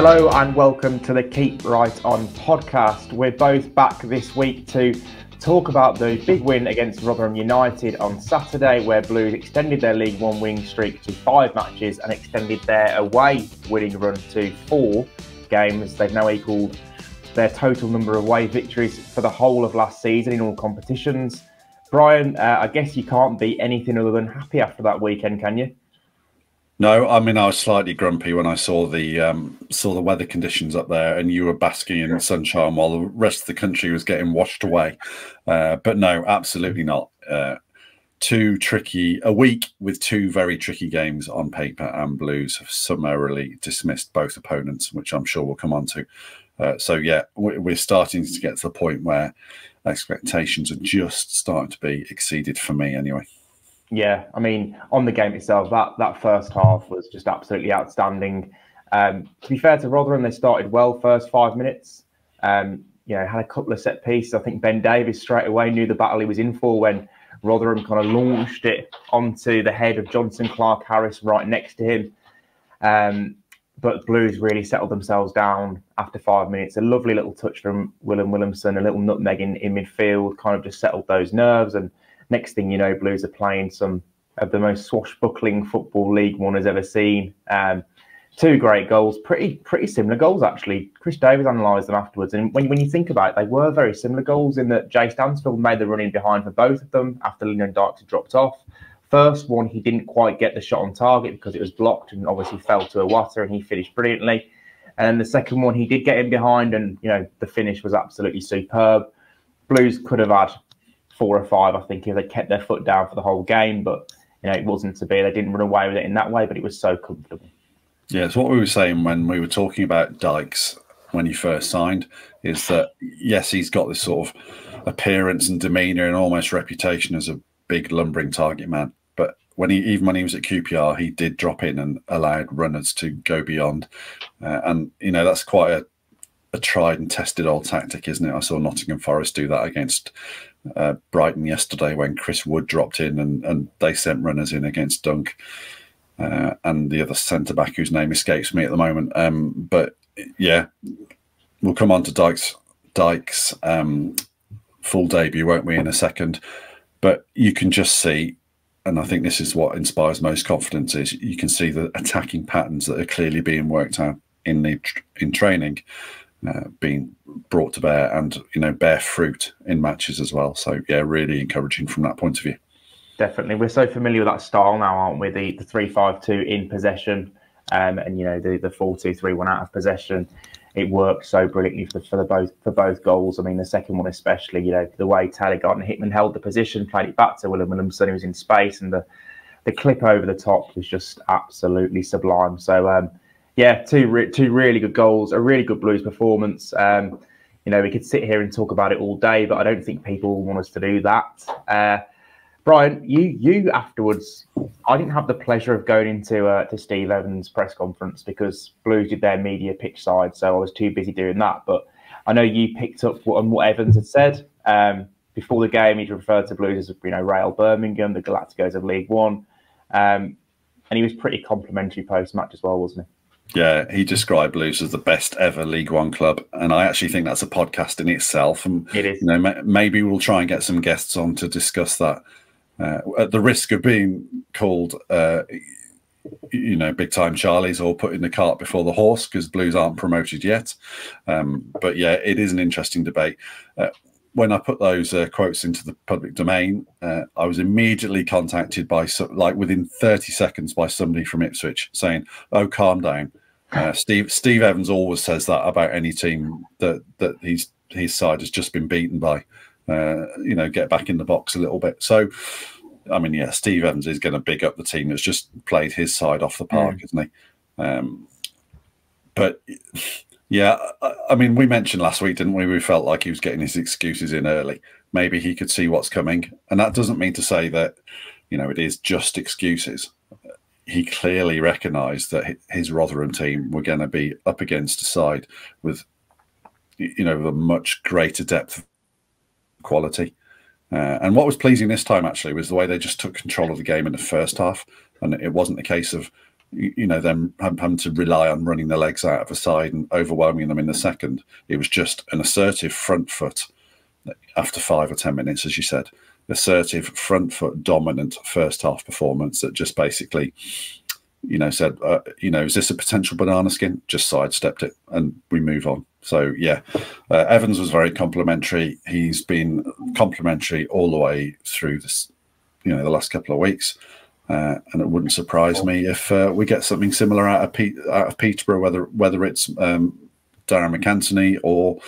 Hello and welcome to the Keep Right On podcast. We're both back this week to talk about the big win against Rotherham United on Saturday, where Blues extended their League One winning streak to five matches and extended their away winning run to four games. They've now equalled their total number of away victories for the whole of last season in all competitions. Brian, uh, I guess you can't be anything other than happy after that weekend, can you? No, I mean I was slightly grumpy when I saw the um, saw the weather conditions up there, and you were basking in the sunshine while the rest of the country was getting washed away. Uh, but no, absolutely not. Uh, too tricky. A week with two very tricky games on paper, and Blues have summarily dismissed both opponents, which I'm sure we'll come on to. Uh, so yeah, we're starting to get to the point where expectations are just starting to be exceeded for me, anyway. Yeah, I mean, on the game itself, that that first half was just absolutely outstanding. Um, to be fair to Rotherham, they started well first five minutes. Um, you know, had a couple of set pieces. I think Ben Davies straight away knew the battle he was in for when Rotherham kind of launched it onto the head of Jonson Clarke-Harris right next to him. Um, but Blues really settled themselves down after five minutes. A lovely little touch from Willum Willumsson, a little nutmeg in, in midfield, kind of just settled those nerves and next thing you know, Blues are playing some of the most swashbuckling football League One has ever seen. Um, two great goals, pretty pretty similar goals actually. Chris Davies analysed them afterwards, and when, when you think about it, they were very similar goals in that Jay Stansfield made the run in behind for both of them after Lyndon Dykes had dropped off. First one, he didn't quite get the shot on target because it was blocked and obviously fell to Iwata, and he finished brilliantly. And the second one, he did get in behind, and you know the finish was absolutely superb. Blues could have had four or five, I think, if they kept their foot down for the whole game. But you know, it wasn't to be. They didn't run away with it in that way, but it was so comfortable. Yeah, it's what we were saying when we were talking about Dykes when he first signed. Is that yes, he's got this sort of appearance and demeanour and almost reputation as a big lumbering target man. But when he even when he was at QPR, he did drop in and allowed runners to go beyond, uh, and you know that's quite a a tried and tested old tactic, isn't it? I saw Nottingham Forest do that against uh, Brighton yesterday when Chris Wood dropped in and, and they sent runners in against Dunk uh, and the other centre back whose name escapes me at the moment. Um, but yeah, we'll come on to Dykes Dykes um, full debut, won't we, in a second? But you can just see, and I think this is what inspires most confidence is you can see the attacking patterns that are clearly being worked out in the in training uh, being brought to bear and you know bear fruit in matches as well. So yeah, really encouraging from that point of view. Definitely, we're so familiar with that style now, aren't we? The the three five two in possession, um, and you know the the four two three one out of possession. It worked so brilliantly for, for the both for both goals. I mean, the second one especially. You know the way Taylor and Hickman held the position, played it back to Willum Willumsson, who was in space, and the the clip over the top was just absolutely sublime. So. Um, yeah, two re- two really good goals, a really good Blues performance. Um, you know, we could sit here and talk about it all day, but I don't think people want us to do that. Uh, Brian, you you afterwards, I didn't have the pleasure of going into uh, to Steve Evans' press conference because Blues did their media pitch side, so I was too busy doing that. But I know you picked up on what Evans had said um, before the game. He'd referred to Blues as you know Real Birmingham, the Galacticos of League One, um, and he was pretty complimentary post match as well, wasn't he? Yeah, he described Blues as the best ever League One club, and I actually think that's a podcast in itself. And it is. You know, maybe we'll try and get some guests on to discuss that. Uh, at the risk of being called, uh, you know, big time Charlies or putting the cart before the horse because Blues aren't promoted yet. Um, but yeah, it is an interesting debate. Uh, when I put those uh, quotes into the public domain, uh, I was immediately contacted by, like within 30 seconds, by somebody from Ipswich saying, "Oh, calm down." Uh, Steve Steve Evans always says that about any team that that he's his side has just been beaten by. Uh, you know, get back in the box a little bit. So, I mean, yeah, Steve Evans is going to big up the team that's just played his side off the park, mm. isn't he? Um, but yeah, I, mean, we mentioned last week, didn't we? We felt like he was getting his excuses in early. Maybe he could see what's coming, and that doesn't mean to say that you know it is just excuses. He clearly recognised that his Rotherham team were going to be up against a side with you know a much greater depth quality. Uh, and what was pleasing this time actually was the way they just took control of the game in the first half, and it wasn't a case of you know, them having to rely on running their legs out of a side and overwhelming them in the second. It was just an assertive front foot after five or 10 minutes, as you said, assertive front foot dominant first half performance that just basically, you know, said, uh, you know, is this a potential banana skin? Just sidestepped it and we move on. So, yeah, uh, Evans was very complimentary. He's been complimentary all the way through this, you know, the last couple of weeks. Uh, and it wouldn't surprise me if uh, we get something similar out of, Pete, out of Peterborough, whether whether it's um, Darragh MacAnthony or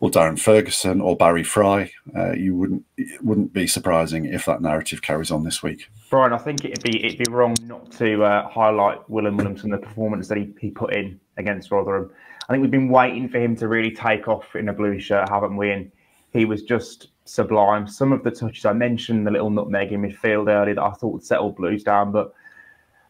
or Darren Ferguson or Barry Fry. Uh, you wouldn't it wouldn't be surprising if that narrative carries on this week. Brian, I think it'd be it'd be wrong not to uh, highlight Willum Willumsson the performance that he, he put in against Rotherham. I think we've been waiting for him to really take off in a blue shirt, haven't we? And he was just sublime. Some of the touches I mentioned, the little nutmeg in midfield earlier that I thought would settle Blues down, but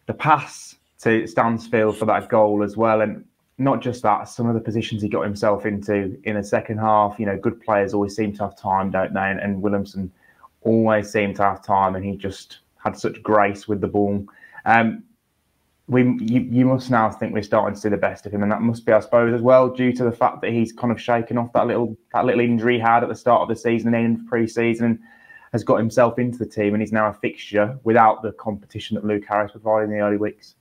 the pass to Stansfield for that goal as well, and not just that, some of the positions he got himself into in the second half. You know, good players always seem to have time, don't they? And, and Willumsson always seemed to have time, and he just had such grace with the ball. Um, we you, you must now think we're starting to see the best of him, and that must be, I suppose, as well due to the fact that he's kind of shaken off that little that little injury he had at the start of the season and in pre-season, and has got himself into the team, and he's now a fixture without the competition that Luke Harris provided in the early weeks.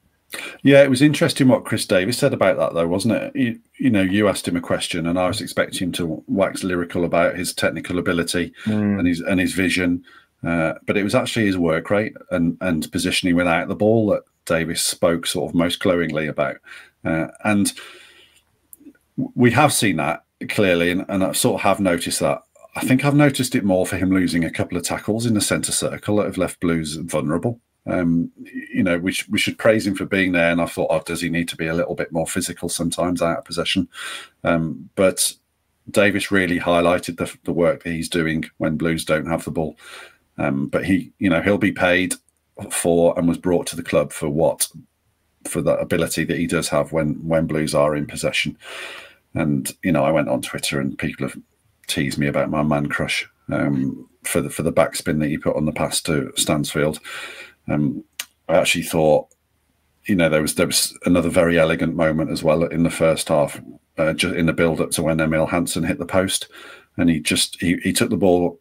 Yeah, it was interesting what Chris Davies said about that, though, wasn't it? You, you know, you asked him a question, and I was expecting him to wax lyrical about his technical ability mm. and his and his vision, uh, but it was actually his work rate and and positioning without the ball that Davies spoke sort of most glowingly about. Uh, and we have seen that clearly, and, and I sort of have noticed that. I think I've noticed it more for him losing a couple of tackles in the centre circle that have left Blues vulnerable. Um, you know, we, sh- we should praise him for being there. And I thought, oh, does he need to be a little bit more physical sometimes out of possession? Um, but Davies really highlighted the, the work that he's doing when Blues don't have the ball. Um, but he, you know, he'll be paid for and was brought to the club for what for that ability that he does have when when Blues are in possession. And you know, I went on Twitter and people have teased me about my man crush um, for the for the backspin that he put on the pass to Stansfield. Um, I actually thought, you know, there was there was another very elegant moment as well in the first half, uh, just in the build up to when Emil Hansen hit the post, and he just he, he took the ball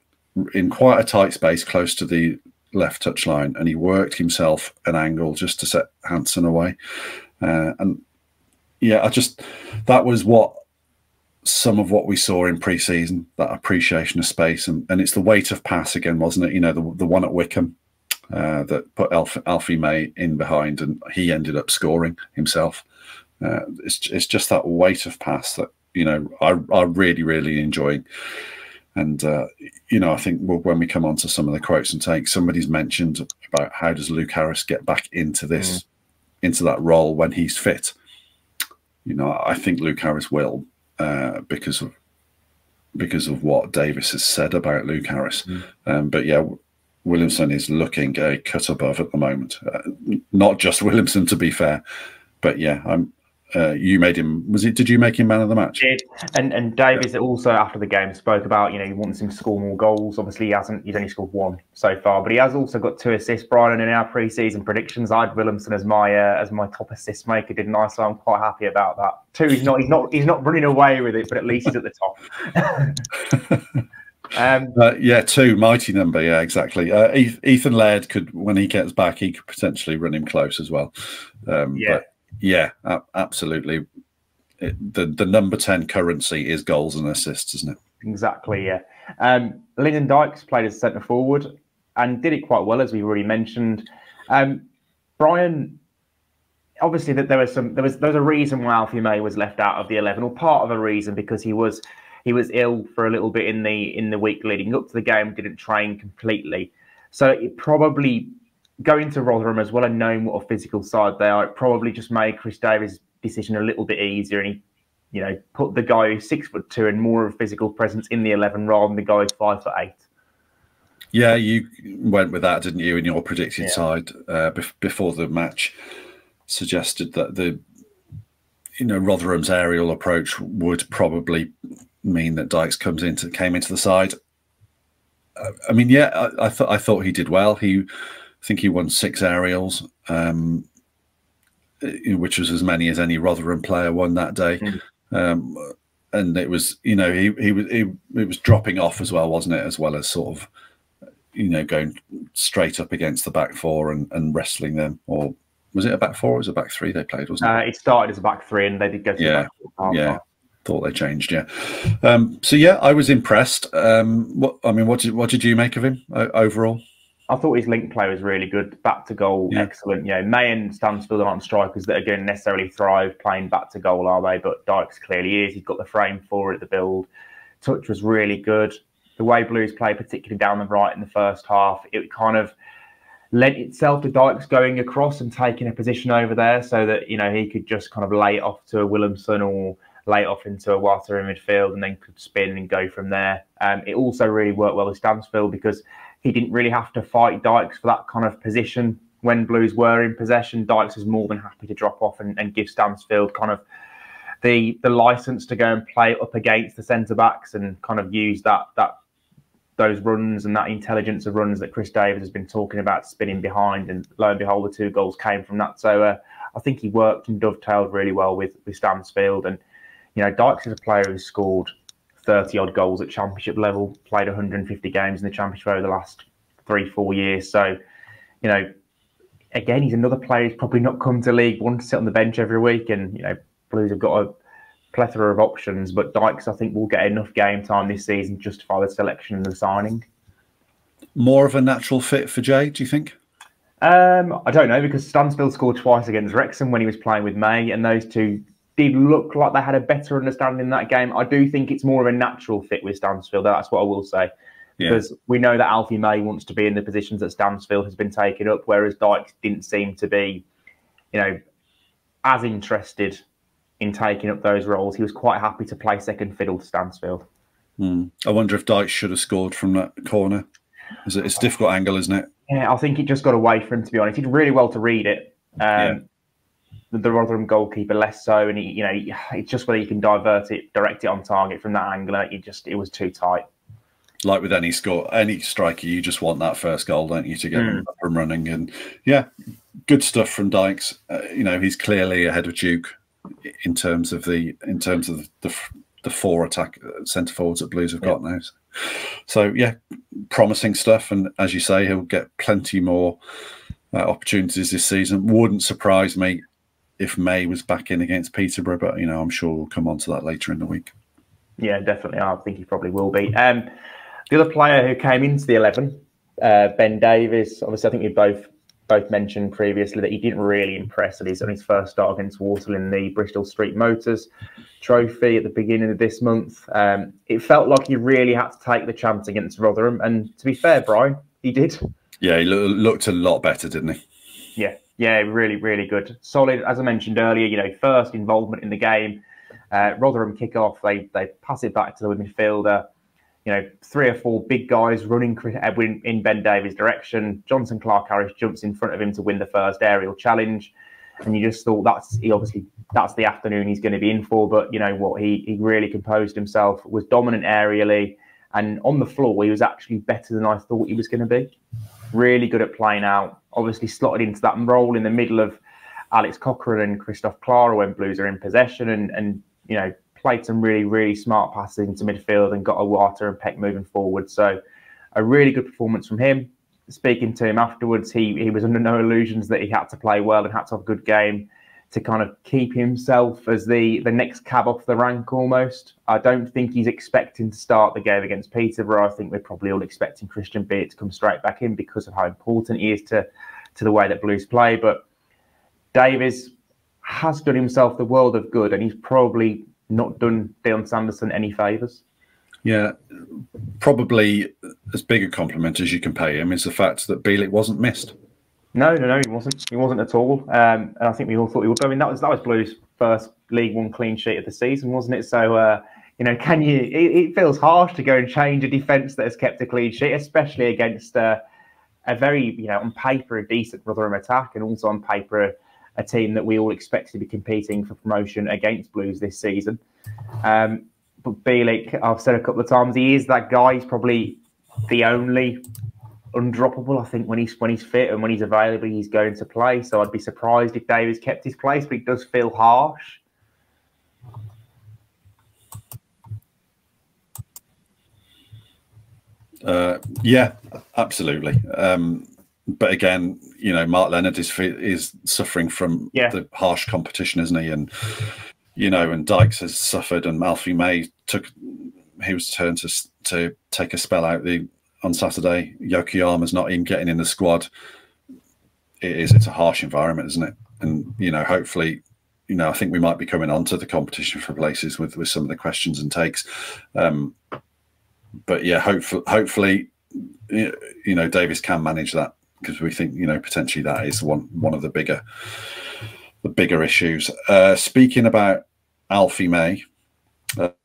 in quite a tight space close to the left touch line and he worked himself an angle just to set Hansen away. Uh, and yeah, I just that was what some of what we saw in pre-season, that appreciation of space, and, and it's the weight of pass again, wasn't it? You know, the the one at Wycombe uh, that put Alf, Alfie May in behind, and he ended up scoring himself. Uh, it's it's just that weight of pass that you know I I really really enjoying. And uh, you know, I think when we come on to some of the quotes and takes, somebody's mentioned about how does Luke Harris get back into this, mm. into that role when he's fit. You know, I think Luke Harris will uh, because of because of what Davies has said about Luke Harris. Mm. Um, but yeah, Willumsson is looking a cut above at the moment. Uh, not just Willumsson, to be fair, but yeah, I'm uh, you made him. Was it? Did you make him man of the match? Did and and Davies yeah. also after the game spoke about you know he wants him to score more goals. Obviously he hasn't. He's only scored one so far, but he has also got two assists. Brian, and in our pre-season predictions, I had Willumsson as my uh, as my top assist maker, didn't I? So I'm quite happy about that. Two, he's not he's not he's not running away with it, but at least he's at the top. Um, uh, yeah, two mighty number. Yeah, exactly. Uh, Ethan Laird could, when he gets back, he could potentially run him close as well. Um, yeah, but yeah, absolutely. The the number ten currency is goals and assists, isn't it? Exactly. Yeah. Um, Lyndon Dykes played as centre forward and did it quite well, as we already mentioned. Um, Brian, obviously, that there was some there was there was a reason why Alfie May was left out of the eleven, or part of a reason because he was he was ill for a little bit in the in the week leading up to the game, didn't train completely. So it probably going to Rotherham as well and knowing what a physical side they are, it probably just made Chris Davies' decision a little bit easier. And he, you know, put the guy who's six foot two and more of a physical presence in the 11 rather than the guy who's five foot eight. Yeah, you went with that, didn't you, in your predicted yeah. side uh, before the match? Suggested that the, you know, Rotherham's aerial approach would probably mean that Dykes comes into came into the side. Uh, I mean, yeah, I, I thought I thought he did well. He I think he won six aerials. Um, which was as many as any Rotherham player won that day. Mm. Um, and it was, you know, he he was he, it was dropping off as well, wasn't it? As well as sort of, you know, going straight up against the back four and, and wrestling them. Or was it a back four? or was it a back three they played? Wasn't uh, it? It started as a back three, and they did go. yeah, yeah. Thought they changed, yeah. Um, so yeah, I was impressed. Um, what I mean, what did what did you make of him uh, overall? I thought his link play was really good. Back to goal, yeah. excellent. You know, May and Stansfield aren't strikers that are going to necessarily thrive playing back to goal, are they? But Dykes clearly is. He's got the frame for it, the build. Touch was really good. The way Blues played, particularly down the right in the first half, it kind of lent itself to Dykes going across and taking a position over there so that, you know, he could just kind of lay it off to a Willumsson or lay it off into Iwata in midfield and then could spin and go from there. Um, it also really worked well with Stansfield because he didn't really have to fight Dykes for that kind of position when Blues were in possession. Dykes was more than happy to drop off and, and give Stansfield kind of the the license to go and play up against the centre backs and kind of use that that those runs and that intelligence of runs that Chris Davies has been talking about spinning behind. And lo and behold the two goals came from that. So uh, I think he worked and dovetailed really well with with Stansfield. And you know Dykes is a player who scored 30 odd goals at championship level, played 150 games in the championship over the last three, four years. So, you know, again, he's another player who's probably not come to League One to sit on the bench every week. And, you know, Blues have got a plethora of options, but Dykes, I think, will get enough game time this season to justify the selection and the signing. More of a natural fit for Jay, do you think? Um, I don't know because Stansfield scored twice against Wrexham when he was playing with May, and those two did look like they had a better understanding in that game. I do think it's more of a natural fit with Stansfield. That's what I will say. Yeah. Because we know that Alfie May wants to be in the positions that Stansfield has been taking up, whereas Dykes didn't seem to be, you know, as interested in taking up those roles. He was quite happy to play second fiddle to Stansfield. Hmm. I wonder if Dykes should have scored from that corner. It's a, it's a difficult angle, isn't it? Yeah, I think it just got away from him, to be honest. He did really well to read it. Um, yeah the Rotherham goalkeeper less so, and he, you know, it's just whether you can divert it, direct it on target from that angle. It just it was too tight. Like with any score, any striker, you just want that first goal, don't you, to get mm. up and running? And yeah, good stuff from Dykes. Uh, you know, he's clearly ahead of Duke in terms of the in terms of the the four attack uh, centre forwards that Blues have got now. So yeah, promising stuff. And as you say, he'll get plenty more uh, opportunities this season. Wouldn't surprise me if May was back in against Peterborough, but you know, I'm sure we'll come on to that later in the week. Yeah, definitely. I think he probably will be. Um, the other player who came into the eleven, uh, Ben Davies. Obviously, I think we both both mentioned previously that he didn't really impress at his on his first start against Walsall in the Bristol Street Motors Trophy at the beginning of this month. Um, it felt like he really had to take the chance against Rotherham, and to be fair, Brian, he did. Yeah, he looked a lot better, didn't he? Yeah, yeah, really, really good. Solid, as I mentioned earlier, you know, first involvement in the game. Uh, Rotherham kick off, they they pass it back to the midfielder. You know, three or four big guys running Edwin in Ben Davies' direction. Jonson Clarke-Harris jumps in front of him to win the first aerial challenge. And you just thought that's he obviously that's the afternoon he's going to be in for. But you know what, he he really composed himself, was dominant aerially, and on the floor he was actually better than I thought he was going to be. Really good at playing out, obviously slotted into that role in the middle of Alex Cochrane and Christoph Klarer when Blues are in possession and, and you know, played some really, really smart passes into midfield and got Iwata and Peck moving forward. So a really good performance from him. Speaking to him afterwards, he, he was under no illusions that he had to play well and had to have a good game to kind of keep himself as the, the next cab off the rank almost. I don't think he's expecting to start the game against Peterborough. I think we're probably all expecting Christian Bielik to come straight back in because of how important he is to, to the way that Blues play. But Davies has done himself the world of good and he's probably not done Dion Sanderson any favours. Yeah, probably as big a compliment as you can pay him is the fact that Bielik wasn't missed. No, no, no, he wasn't. He wasn't at all. Um, and I think we all thought he would. I mean, that was that was Blues' first League One clean sheet of the season, wasn't it? So, uh, you know, can you? It, it, feels harsh to go and change a defence that has kept a clean sheet, especially against uh, a very, you know, on paper a decent Rotherham attack, and also on paper a, a, team that we all expect to be competing for promotion against Blues this season. Um, but Bielik, I've said a couple of times, he is that guy. He's probably the only undroppable. I think when he's when he's fit and when he's available, he's going to play. So I'd be surprised if Davies kept his place, but it does feel harsh. Uh, yeah, absolutely. Um, but again, you know, Marc Leonard is is suffering from yeah. the harsh competition, isn't he? And you know, and Dykes has suffered, and Alfie May took he was turned to to take a spell out the on Saturday. Yokoyama's not in getting in the squad. It is it's a harsh environment, isn't it? And you know, hopefully, you know, I think we might be coming on to the competition for places with with some of the questions and takes. Um, but yeah, hopefully, hopefully, you know, Davies can manage that because we think you know potentially that is one one of the bigger the bigger issues. Uh, speaking about Alfie May,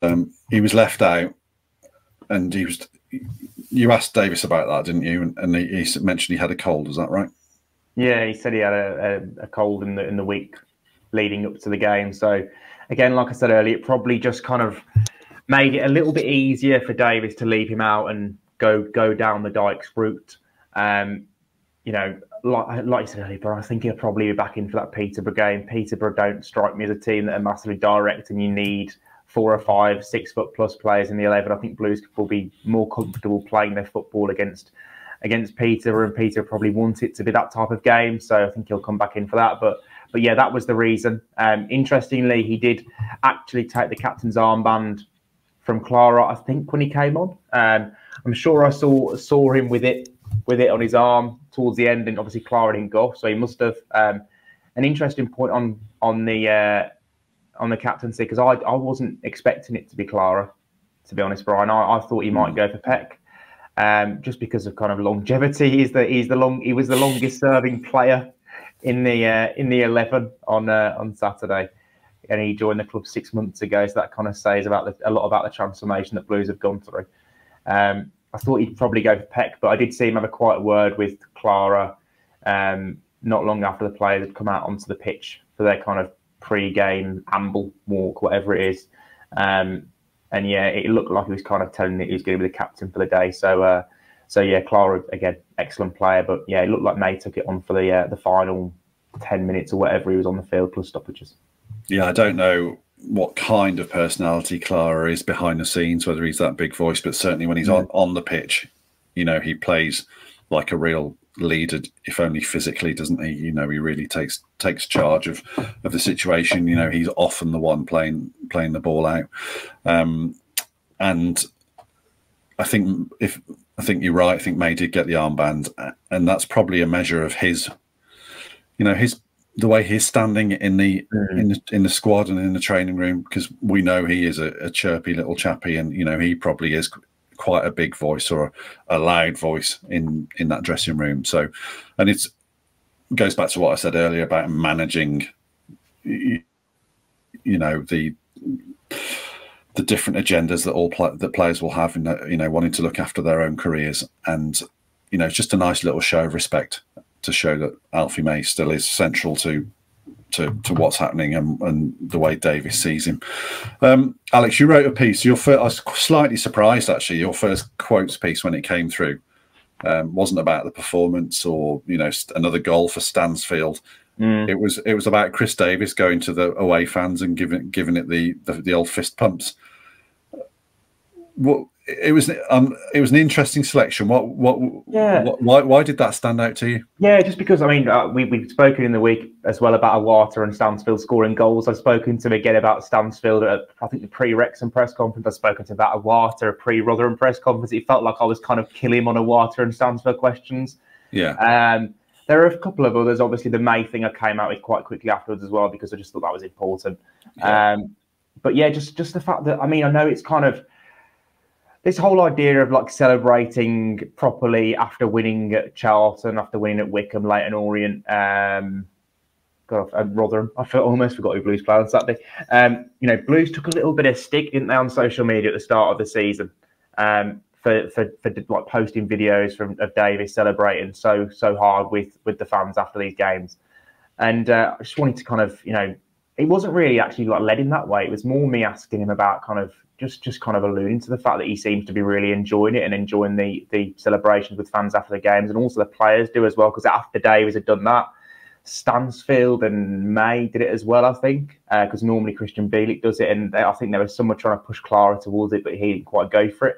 um, he was left out, and he was. You asked Davies about that, didn't you? And, he, he, mentioned he had a cold. Is that right? Yeah, he said he had a, a, a cold in the in the week leading up to the game. So, again, like I said earlier, it probably just kind of made it a little bit easier for Davies to leave him out and go go down the Dykes route. Um, you know, like, like you said earlier, but I think he'll probably be back in for that Peterborough game. Peterborough don't strike me as a team that are massively direct, and you need four or five six foot plus players in the eleven. I think Blues will be more comfortable playing their football against against Peterborough, and Peter probably want it to be that type of game. So I think he'll come back in for that. But but yeah, that was the reason. Um, interestingly, he did actually take the captain's armband from Klarer. I think when he came on, um, I'm sure I saw saw him with it with it on his arm towards the end, and obviously Klarer didn't go, so he must have. Um, an interesting point on on the uh, on the captaincy because I I wasn't expecting it to be Klarer, to be honest, Brian. I, I thought he might go for Peck. Um, just because of kind of longevity, he's the he's the long he was the longest serving player in the uh, in the eleven on uh, on Saturday, and he joined the club six months ago. So that kind of says about the, a lot about the transformation that Blues have gone through. Um, I thought he'd probably go for Peck, but I did see him have a quiet word with Klarer um, not long after the players had come out onto the pitch for their kind of pre-game amble walk, whatever it is. Um, and yeah, it looked like he was kind of telling that he was going to be the captain for the day. So, uh, so yeah, Klarer again, excellent player, but yeah, it looked like May took it on for the uh, the final ten minutes or whatever he was on the field plus stoppages. Yeah, I don't know what kind of personality Klarer is behind the scenes, whether he's that big voice, but certainly when he's on, on the pitch, you know, he plays like a real leader, if only physically, doesn't he? You know, he really takes takes charge of of the situation. You know, he's often the one playing playing the ball out. Um, and I think if I think you're right, I think May did get the armband, and that's probably a measure of his, you know, his the way he's standing in the mm. in the in the squad and in the training room because we know he is a, a, chirpy little chappy and you know he probably is quite a big voice or a, loud voice in in that dressing room. So and it's goes back to what i said earlier about managing you, know the the different agendas that all pl- that players will have in you know wanting to look after their own careers. And you know it's just a nice little show of respect to show that Alfie May still is central to to, to what's happening and, and the way Davies sees him. Um, Alex, you wrote a piece. Your first, I was slightly surprised actually. Your first quotes piece when it came through um, wasn't about the performance or you know another goal for Stansfield. Mm. It was it was about Chris Davies going to the away fans and giving giving it the the, the old fist pumps. What it was um it was an interesting selection. What what yeah what, why why did that stand out to you? Yeah, just because I mean uh, we we've spoken in the week as well about Iwata and Stansfield scoring goals. I've spoken to him again about Stansfield at I think the pre-Wrexham press conference. I've spoken to about Iwata pre-Rotherham press conference. It felt like I was kind of killing him on Iwata and Stansfield questions. Yeah. Um, there are a couple of others. Obviously, the May thing I came out with quite quickly afterwards as well because I just thought that was important. Yeah. Um, but yeah, just just the fact that I mean I know it's kind of this whole idea of like celebrating properly after winning at Charlton, after winning at Wycombe, Leyton Orient, um, God, and Rotherham. I felt, almost forgot who Blues played on Saturday. Um, you know, Blues took a little bit of stick, didn't they, on social media at the start of the season um, for, for, for like posting videos from of Davies celebrating so so hard with with the fans after these games, and uh, I just wanted to kind of you know, it wasn't really actually like led in that way. It was more me asking him about kind of just just kind of alluding to the fact that he seems to be really enjoying it and enjoying the the celebrations with fans after the games, and also the players do as well because after Davies had done that, Stansfield and May did it as well, I think, because uh, normally Christian Bielik does it, and I think there was someone trying to push Klarer towards it, but he didn't quite go for it.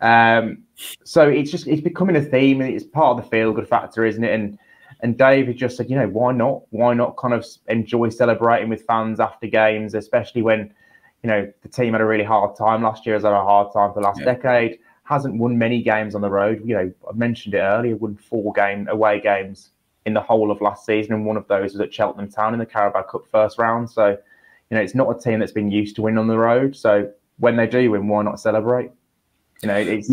Um, so it's just it's becoming a theme, and it's part of the feel good factor, isn't it? And and David just said, you know, why not? Why not kind of enjoy celebrating with fans after games, especially when you know the team had a really hard time last year, has had a hard time for the last yeah. decade. Hasn't won many games on the road. You know, I mentioned it earlier. Won four game away games in the whole of last season, and one of those was at Cheltenham Town in the Carabao Cup first round. So, you know, it's not a team that's been used to win on the road. So when they do win, why not celebrate? You know, it's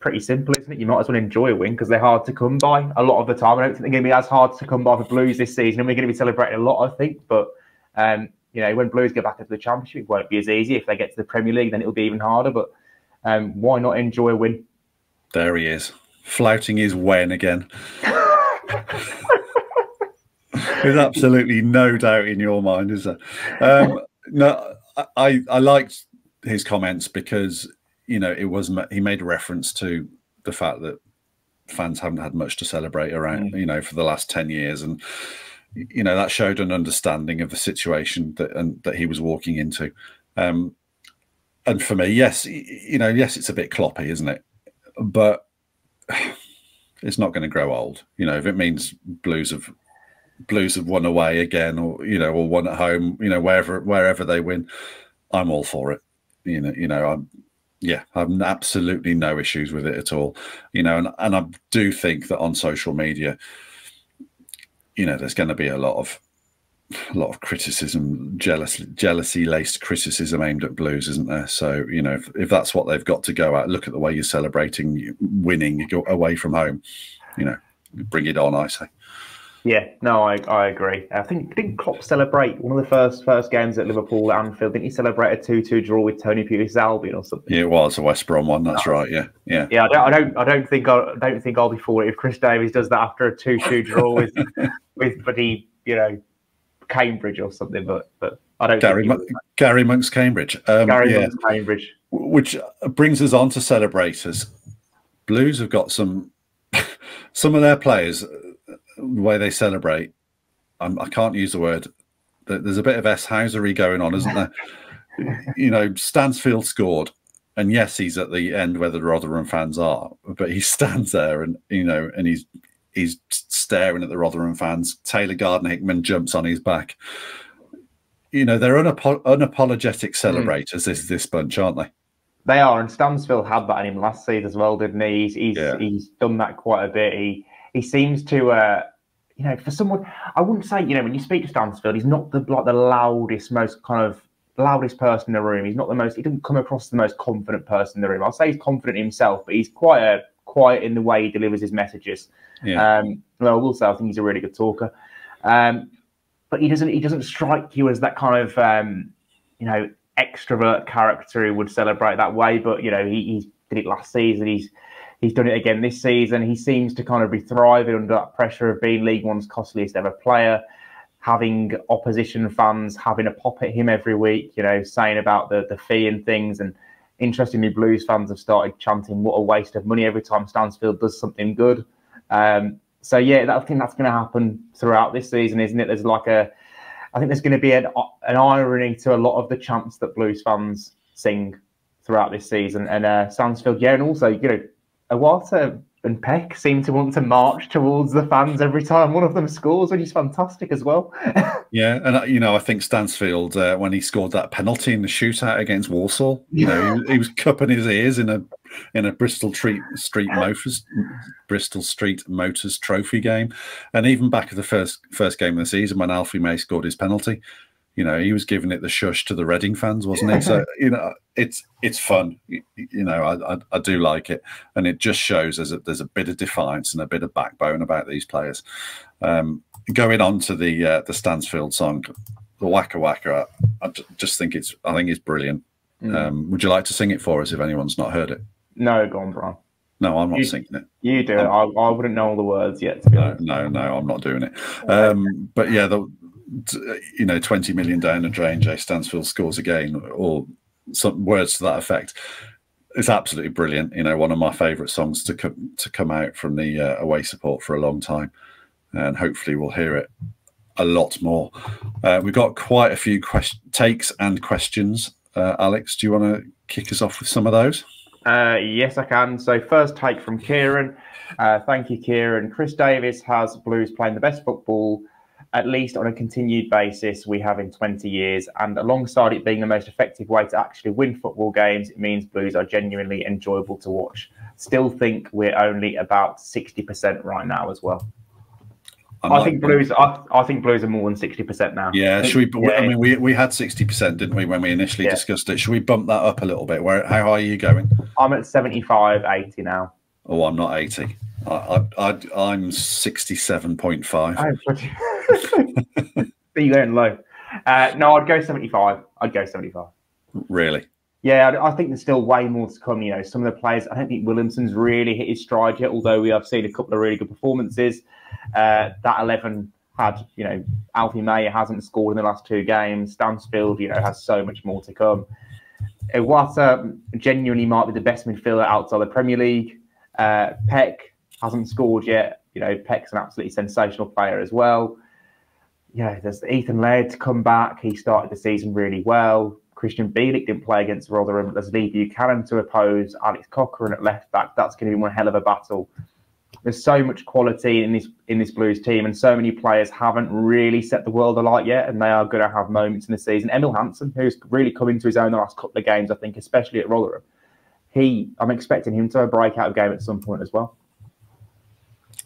pretty simple, isn't it? You might as well enjoy a win because they're hard to come by a lot of the time. I don't think they're going to be as hard to come by for Blues this season, and we're going to be celebrating a lot, I think. But um, you know, when Blues get back into the Championship, it won't be as easy. If they get to the Premier League, then it'll be even harder. But um, why not enjoy a win? There he is, flouting his when again. There's absolutely no doubt in your mind, is there? Um, no, I I liked his comments because you know it was he made a reference to the fact that fans haven't had much to celebrate around mm. you know for the last 10 years and you know that showed an understanding of the situation that and that he was walking into um and for me yes you know yes it's a bit cloppy isn't it but it's not going to grow old you know if it means blues have Blues have won away again, or you know, or won at home, you know, wherever wherever they win, I'm all for it. You know, you know, I'm yeah, I've absolutely no issues with it at all. You know, and and I do think that on social media, you know, there's going to be a lot of a lot of criticism, jealous, jealousy laced criticism aimed at Blues, isn't there? So you know, if, if that's what they've got to go at, look at the way you're celebrating winning away from home. You know, bring it on, I say. Yeah, no, I, I agree. I think didn't Klopp celebrate one of the first first games at Liverpool at Anfield? Didn't he celebrate a two two draw with Tony Pulis Albion or something? Yeah, it was a West Brom one. That's right. Yeah, yeah. Yeah, I don't, I don't, I don't think, I don't think I'll be for it if Chris Davies does that after a two two draw with with, he, you know, Cambridge or something. But but I don't. Gary Gary Monk's Cambridge. Um, Gary yeah. Monk's Cambridge. Which brings us on to celebrators. Blues have got some some of their players the way they celebrate. I'm, I can not use the word. There's a bit of S Housery going on, isn't there? you know, Stansfield scored, and yes, he's at the end where the Rotherham fans are, but he stands there and you know, and he's he's staring at the Rotherham fans. Taylor Gardner Hickman jumps on his back. You know, they're unapo- unapologetic hmm. celebrators. Mm. This this bunch, aren't they? They are, and Stansfield had that in him last season as well, didn't he? He's he's, yeah. he's done that quite a bit. He he seems to, uh, you know, for someone, I wouldn't say, you know, when you speak to Stansfield, he's not the like the loudest, most kind of loudest person in the room. He's not the most. He doesn't come across the most confident person in the room. I'll say he's confident himself, but he's quite a quiet in the way he delivers his messages. Yeah. Um, well, I will say I think he's a really good talker. Um, but he doesn't. He doesn't strike you as that kind of, um, you know, extrovert character who would celebrate that way. But you know, he, he did it last season. He's He's done it again this season. He seems to kind of be thriving under that pressure of being League One's costliest ever player, having opposition fans having a pop at him every week, you know, saying about the, the fee and things. And interestingly, Blues fans have started chanting, what a waste of money every time Stansfield does something good. Um, so, yeah, I think that's going to happen throughout this season, isn't it? There's like a, I think there's going to be an, an irony to a lot of the chants that Blues fans sing throughout this season. And uh, Stansfield, yeah, and also, you know, Iwata and Peck seem to want to march towards the fans every time one of them scores, which is fantastic as well. yeah, and uh, you know, I think Stansfield uh, when he scored that penalty in the shootout against Walsall, you know, he, he, was cupping his ears in a in a Bristol Street Street Motors Bristol Street Motors Trophy game, and even back at the first first game of the season when Alfie May scored his penalty, you know, he was giving it the shush to the Reading fans, wasn't it? So you know, it's it's fun. You, you know, I, I, I do like it, and it just shows there's a, there's a bit of defiance and a bit of backbone about these players. Um, going on to the uh, the Stansfield song, the Waka Waka, I, I just think it's I think it's brilliant. Mm. Um, would you like to sing it for us if anyone's not heard it? No, go on, Brian. No, I'm not you, singing it. You do. I, I wouldn't know all the words yet. no, no, no, I'm not doing it. Um, but yeah, the you know, 20 million down the drain, Jay Stansfield scores again, or some words to that effect. It's absolutely brilliant. You know, one of my favourite songs to come to come out from the uh, away support for a long time, and hopefully we'll hear it a lot more. Uh, we've got quite a few takes and questions. Uh, Alex, do you want to kick us off with some of those? Uh, yes, I can. So, first take from Kieran. Uh, thank you, Kieran. Chris Davies has Blues playing the best football, at least on a continued basis, we have in 20 years. And alongside it being the most effective way to actually win football games, it means Blues are genuinely enjoyable to watch. Still think we're only about 60% right now as well. I think Blues. I, I, think Blues are more than sixty percent now. Yeah, should we? Yeah. I mean, we, we had sixty percent, didn't we, when we initially yeah. discussed it? Should we bump that up a little bit? Where? How high are you going? I'm at 75, 80 now. Oh, I'm not eighty. I, I, am sixty-seven point five. You're going low. Uh, no, I'd go seventy-five. I'd go seventy-five. Really? Yeah, I think there's still way more to come. You know, some of the players. I don't think Willumsson's really hit his stride yet. Although we have seen a couple of really good performances. Uh, that eleven had, you know, Alfie May hasn't scored in the last two games. Stansfield, you know, has so much more to come. Iwata genuinely might be the best midfielder outside the Premier League. Uh, Peck hasn't scored yet. You know, Peck's an absolutely sensational player as well. Yeah, there's Ethan Laird to come back. He started the season really well. Christian Bielik didn't play against Rotherham. There's Lee Buchanan to oppose Alex Cochrane at left back. That's going to be one hell of a battle. There's so much quality in this in this Blues team, and so many players haven't really set the world alight yet, and they are going to have moments in the season. Emil Hansen, who's really come into his own the last couple of games, I think, especially at Rotherham. He, I'm expecting him to have a breakout game at some point as well.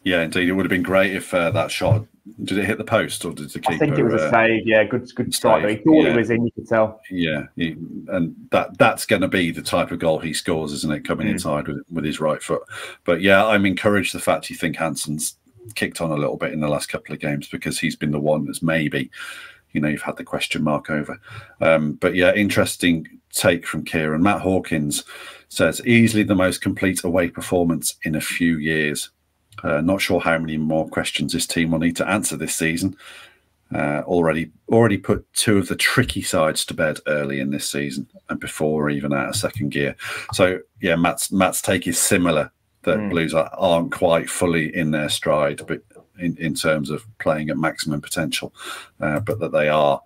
Yeah, indeed, it would have been great if uh, that shot did it hit the post or did the keeper? I think it was a uh, save. Yeah, good, good strike. He thought yeah. it was in. You could tell. Yeah, he, and that that's going to be the type of goal he scores, isn't it? Coming mm. inside with with his right foot. But yeah, I'm encouraged the fact you think Hansen's kicked on a little bit in the last couple of games because he's been the one that's maybe, you know, you've had the question mark over. Um, but yeah, interesting take from Kieran. Matt Hawkins says easily the most complete away performance in a few years. Uh, not sure how many more questions this team will need to answer this season. Uh, already already put two of the tricky sides to bed early in this season and before even out of second gear. So yeah, Matt's Matt's take is similar that mm. Blues aren't quite fully in their stride, but in, in terms of playing at maximum potential, uh, but that they are,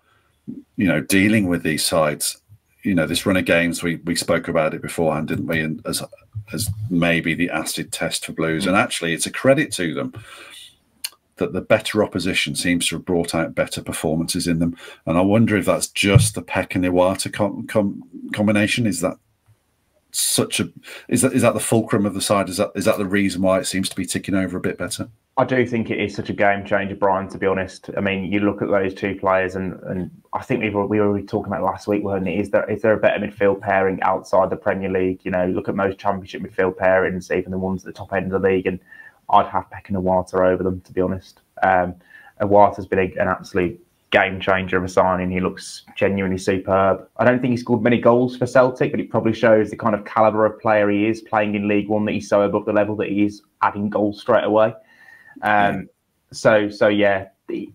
you know, dealing with these sides. You know, this run of games we we spoke about it beforehand, didn't we? And as as maybe the acid test for Blues. And mm. actually, it's a credit to them that the better opposition seems to have brought out better performances in them. And I wonder if that's just the Peck and Iwata com com combination. Is that such a is that is that the fulcrum of the side? Is that is that the reason why it seems to be ticking over a bit better? I do think it is such a game changer, Brian. To be honest, I mean, you look at those two players, and and I think we were we were talking about last week, weren't it? Is there is there a better midfield pairing outside the Premier League? You know, look at most Championship midfield pairings, even the ones at the top end of the league, and I'd have Peck and Iwata over them, to be honest. Um, Iwata's been an absolute game changer of a signing. He looks genuinely superb. I don't think he scored many goals for Celtic, but it probably shows the kind of caliber of player he is playing in League One. That he's so above the level that he is adding goals straight away. Um, so so yeah, the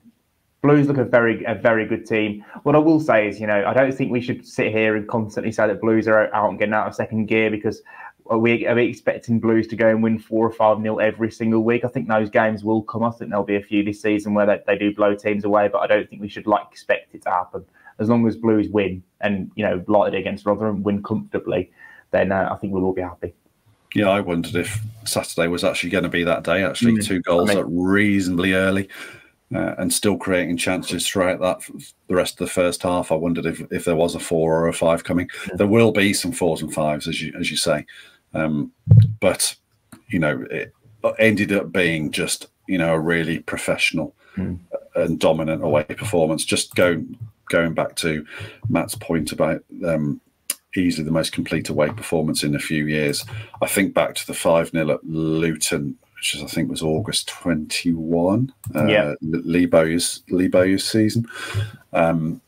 Blues look a very a very good team. What I will say is, you know, I don't think we should sit here and constantly say that Blues are out and getting out of second gear because are we, are we expecting Blues to go and win four or five nil every single week? I think those games will come. I think there'll be a few this season where they, they do blow teams away, but I don't think we should like expect it to happen. As long as Blues win and you know, like against Rotherham, win comfortably, then uh, I think we'll all be happy. Yeah, I wondered if Saturday was actually going to be that day. Actually, mm. two goals I mean, reasonably early, uh, and still creating chances throughout that the rest of the first half. I wondered if, if there was a four or a five coming. Yeah. There will be some fours and fives, as you as you say, um, but you know it ended up being just you know a really professional mm. and dominant away performance. Just go going back to Matt's point about um, easily the most complete away performance in a few years. I think back to the 5 0 at Luton, which is, I think was August 21, uh, yeah. Lee Bowyer's, Lebo's season. Um,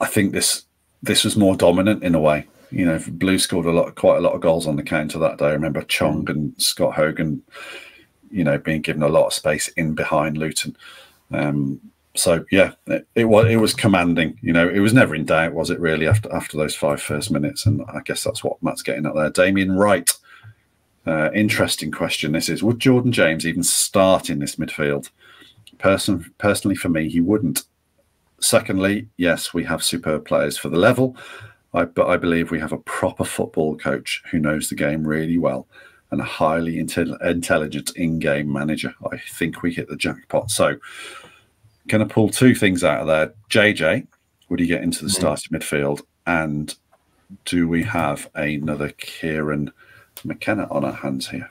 I think this this was more dominant in a way. You know, Blue scored a lot, quite a lot of goals on the counter that day. I remember Chong and Scott Hogan, you know, being given a lot of space in behind Luton. Um, so yeah, it, it, was it was commanding. You know, it was never in doubt, was it? Really, after after those five first minutes, and I guess that's what Matt's getting at there. Damien Wright, uh, interesting question. This is: Would Jordan James even start in this midfield? Person, personally, for me, he wouldn't. Secondly, yes, we have superb players for the level, I, but I believe we have a proper football coach who knows the game really well and a highly intel intelligent in-game manager. I think we hit the jackpot. So going to pull two things out of there. JJ, would he get into the mm-hmm. starting midfield? And do we have another Kieran McKenna on our hands here?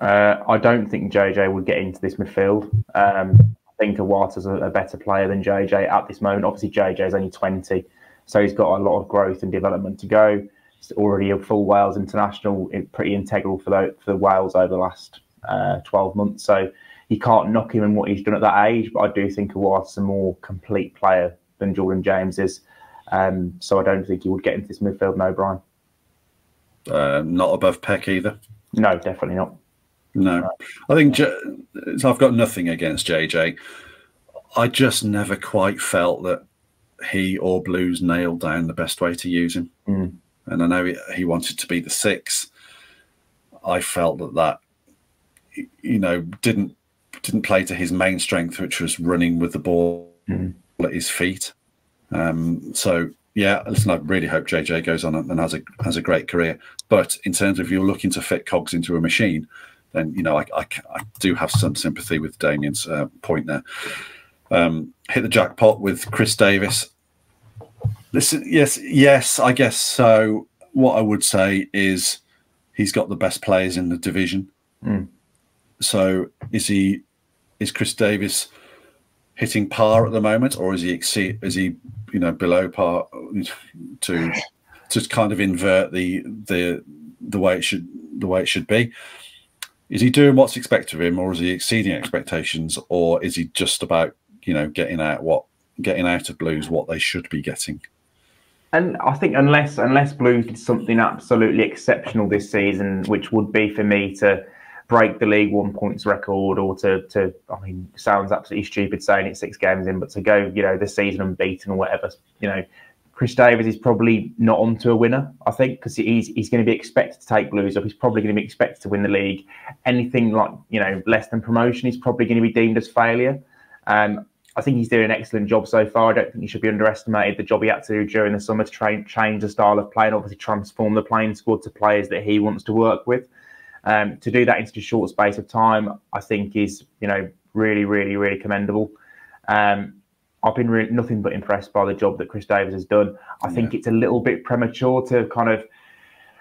Uh, I don't think JJ would get into this midfield. Um, I think Iwata's a, a better player than JJ at this moment. Obviously, JJ is only 20, so he's got a lot of growth and development to go. He's already a full Wales international, pretty integral for the, for the Wales over the last uh, 12 months. So you can't knock him and what he's done at that age, but I do think Iwata's a more complete player than Jordan James is. Um, so I don't think he would get into this midfield, no, Brian. Uh, not above Paik either. No, definitely not. No, I think J- I've got nothing against JJ. I just never quite felt that he or Blues nailed down the best way to use him. Mm. And I know he, he wanted to be the six. I felt that that you know didn't didn't play to his main strength, which was running with the ball mm. at his feet. Um, so yeah, listen, I really hope JJ goes on and has a has a great career. But in terms of you're looking to fit cogs into a machine, then you know I, I, I do have some sympathy with Damien's uh, point there. Um, hit the jackpot with Chris Davies. Listen, yes, yes, I guess so. What I would say is he's got the best players in the division. Mm. So is he is Chris Davies hitting par at the moment, or is he exceed, is he you know below par to to kind of invert the the the way it should the way it should be? Is he doing what's expected of him, or is he exceeding expectations, or is he just about you know getting out what getting out of Blues what they should be getting? And I think unless unless Blues did something absolutely exceptional this season, which would be for me to break the League One points record or to, to I mean, sounds absolutely stupid saying it six games in, but to go, you know, the season unbeaten or whatever, you know, Chris Davies is probably not onto a winner, I think, because he's he's going to be expected to take Blues up. He's probably going to be expected to win the league. Anything like you know less than promotion, he's probably going to be deemed as failure. Um, I think he's doing an excellent job so far. I don't think he should be underestimated. The job he had to do during the summer to train, change the style of play and obviously transform the playing squad to players that he wants to work with. Um, to do that in such a short space of time, I think is you know really, really, really commendable. Um, I've been really, nothing but impressed by the job that Chris Davies has done. I yeah. think it's a little bit premature to kind of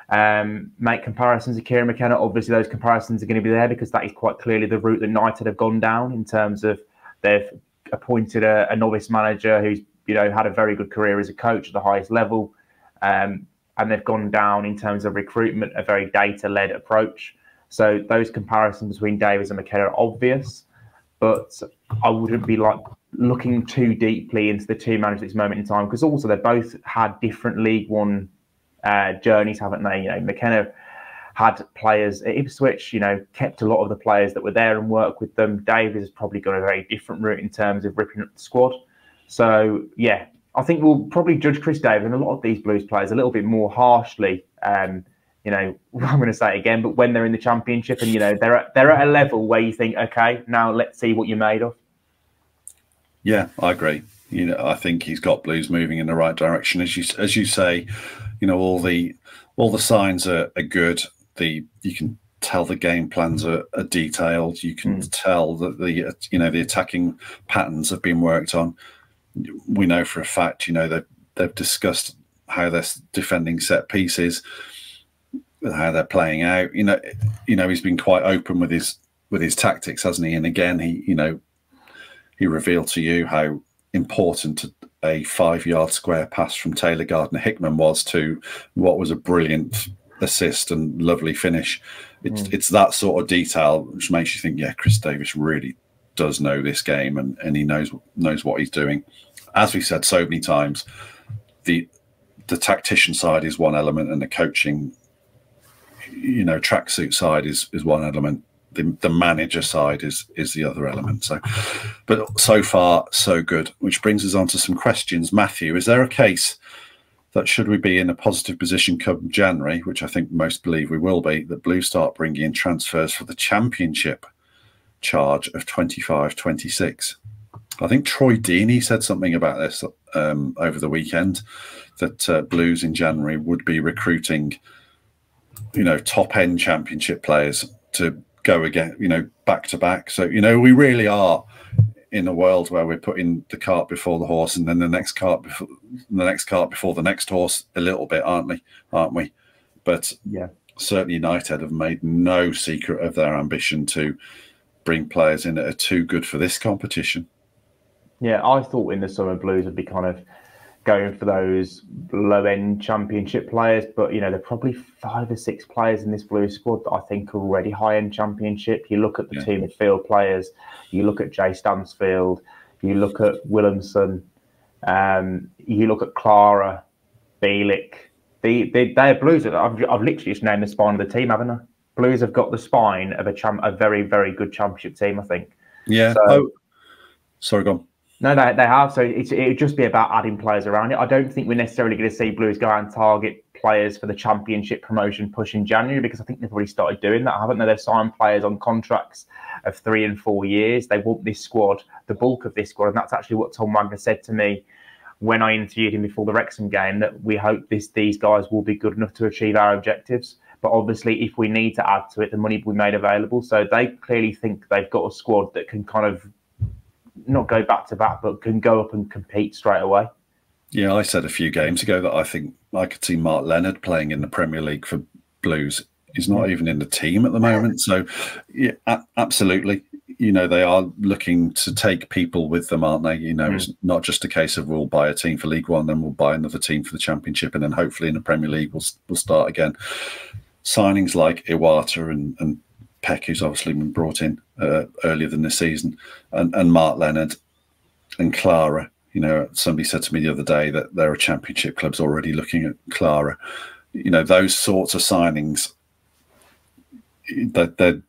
um, make comparisons to Kieran McKenna. Obviously, those comparisons are going to be there because that is quite clearly the route that United have gone down in terms of they've appointed a, a novice manager who's you know had a very good career as a coach at the highest level. Um, and they've gone down in terms of recruitment, a very data led approach. So those comparisons between Davies and McKenna are obvious, but I wouldn't be like looking too deeply into the two managers at this moment in time because also they both had different League One uh, journeys, haven't they? You know, McKenna had players at Ipswich, you know, kept a lot of the players that were there and worked with them. Davies has probably got a very different route in terms of ripping up the squad. So yeah, I think we'll probably judge Chris Davies and a lot of these Blues players a little bit more harshly. Um, you know, I'm going to say it again, but when they're in the championship and you know they're at, they're at a level where you think, okay, now let's see what you're made of. Yeah, I agree. You know, I think he's got Blues moving in the right direction, as you as you say. You know, all the all the signs are, are good. The you can tell the game plans are, are detailed. You can mm. tell that the you know the attacking patterns have been worked on we know for a fact, you know, that they've discussed how they're defending set pieces, how they're playing out. You know, you know, he's been quite open with his with his tactics, hasn't he? And again, he, you know, he revealed to you how important a five-yard square pass from Taylor Gardner Hickman was to what was a brilliant assist and lovely finish. It's mm. it's that sort of detail which makes you think, yeah, Chris Davies really does know this game and, and he knows knows what he's doing as we said so many times, the the tactician side is one element, and the coaching, you know, tracksuit side is is one element. the, the manager side is is the other element. So, but so far so good. Which brings us on to some questions. Matthew, is there a case that should we be in a positive position come January, which I think most believe we will be, that Blue start bringing in transfers for the championship charge of 25 26? I think Troy Deeney said something about this um, over the weekend that uh, Blues in January would be recruiting, you know, top end championship players to go again, you know, back to back. So, you know, we really are in a world where we're putting the cart before the horse and then the next cart before the next cart before the next horse a little bit, aren't we? Aren't we? But yeah, certainly United have made no secret of their ambition to bring players in that are too good for this competition. Yeah, I thought in the summer Blues would be kind of going for those low end championship players, but you know, there are probably five or six players in this blue squad that I think are already high end championship. You look at the yeah. team midfield players, you look at Jay Stansfield, you look at Willumsson, um, you look at Klarer, Bielik. The, they, they're Blues. I've, I've literally just named the spine of the team, haven't I? Blues have got the spine of a champ, a very, very good championship team, I think. Yeah. So, oh, sorry, go on. No, they, they have. So it would just be about adding players around it. I don't think we're necessarily going to see Blues go out and target players for the championship promotion push in January because I think they've already started doing that, haven't they? They've signed players on contracts of three and four years. They want this squad, the bulk of this squad, and that's actually what Tom Wagner said to me when I interviewed him before the Wrexham game that we hope this these guys will be good enough to achieve our objectives. But obviously, if we need to add to it, the money will be made available. So they clearly think they've got a squad that can kind of not go back to back, but can go up and compete straight away. Yeah, I said a few games ago that I think I could see Marc Leonard playing in the Premier League for Blues. He's not even in the team at the moment. So, yeah, absolutely. You know, they are looking to take people with them, aren't they? You know, mm. it's not just a case of we'll buy a team for League One, then we'll buy another team for the Championship, and then hopefully in the Premier League we'll, we'll start again. Signings like Iwata and, and Paik, who's obviously been brought in uh, earlier than this season, and, and Marc Leonard and Klarer. You know, somebody said to me the other day that there are championship clubs already looking at Klarer. You know, those sorts of signings, that they're,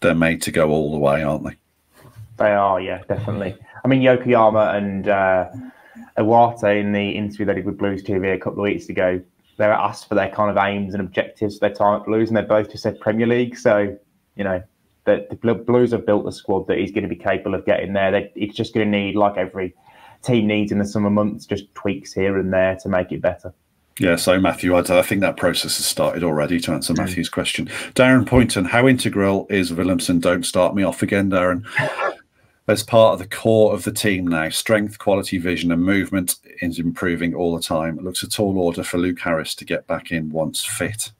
they're made to go all the way, aren't they? They are, yeah, definitely. I mean, Yokoyama and uh, Iwata in the interview they did with Blues TV a couple of weeks ago, they were asked for their kind of aims and objectives for their time at Blues, and they both just said Premier League. So you know, that the Blues have built a squad that he's going to be capable of getting there. They, it's just going to need, like every team needs in the summer months, just tweaks here and there to make it better. Yeah, so Matthew, I think that process has started already to answer Matthew's question. Darren Poynton, how integral is Willumsson? Don't start me off again, Darren. As part of the core of the team now, strength, quality, vision, and movement is improving all the time. It looks a tall order for Luke Harris to get back in once fit.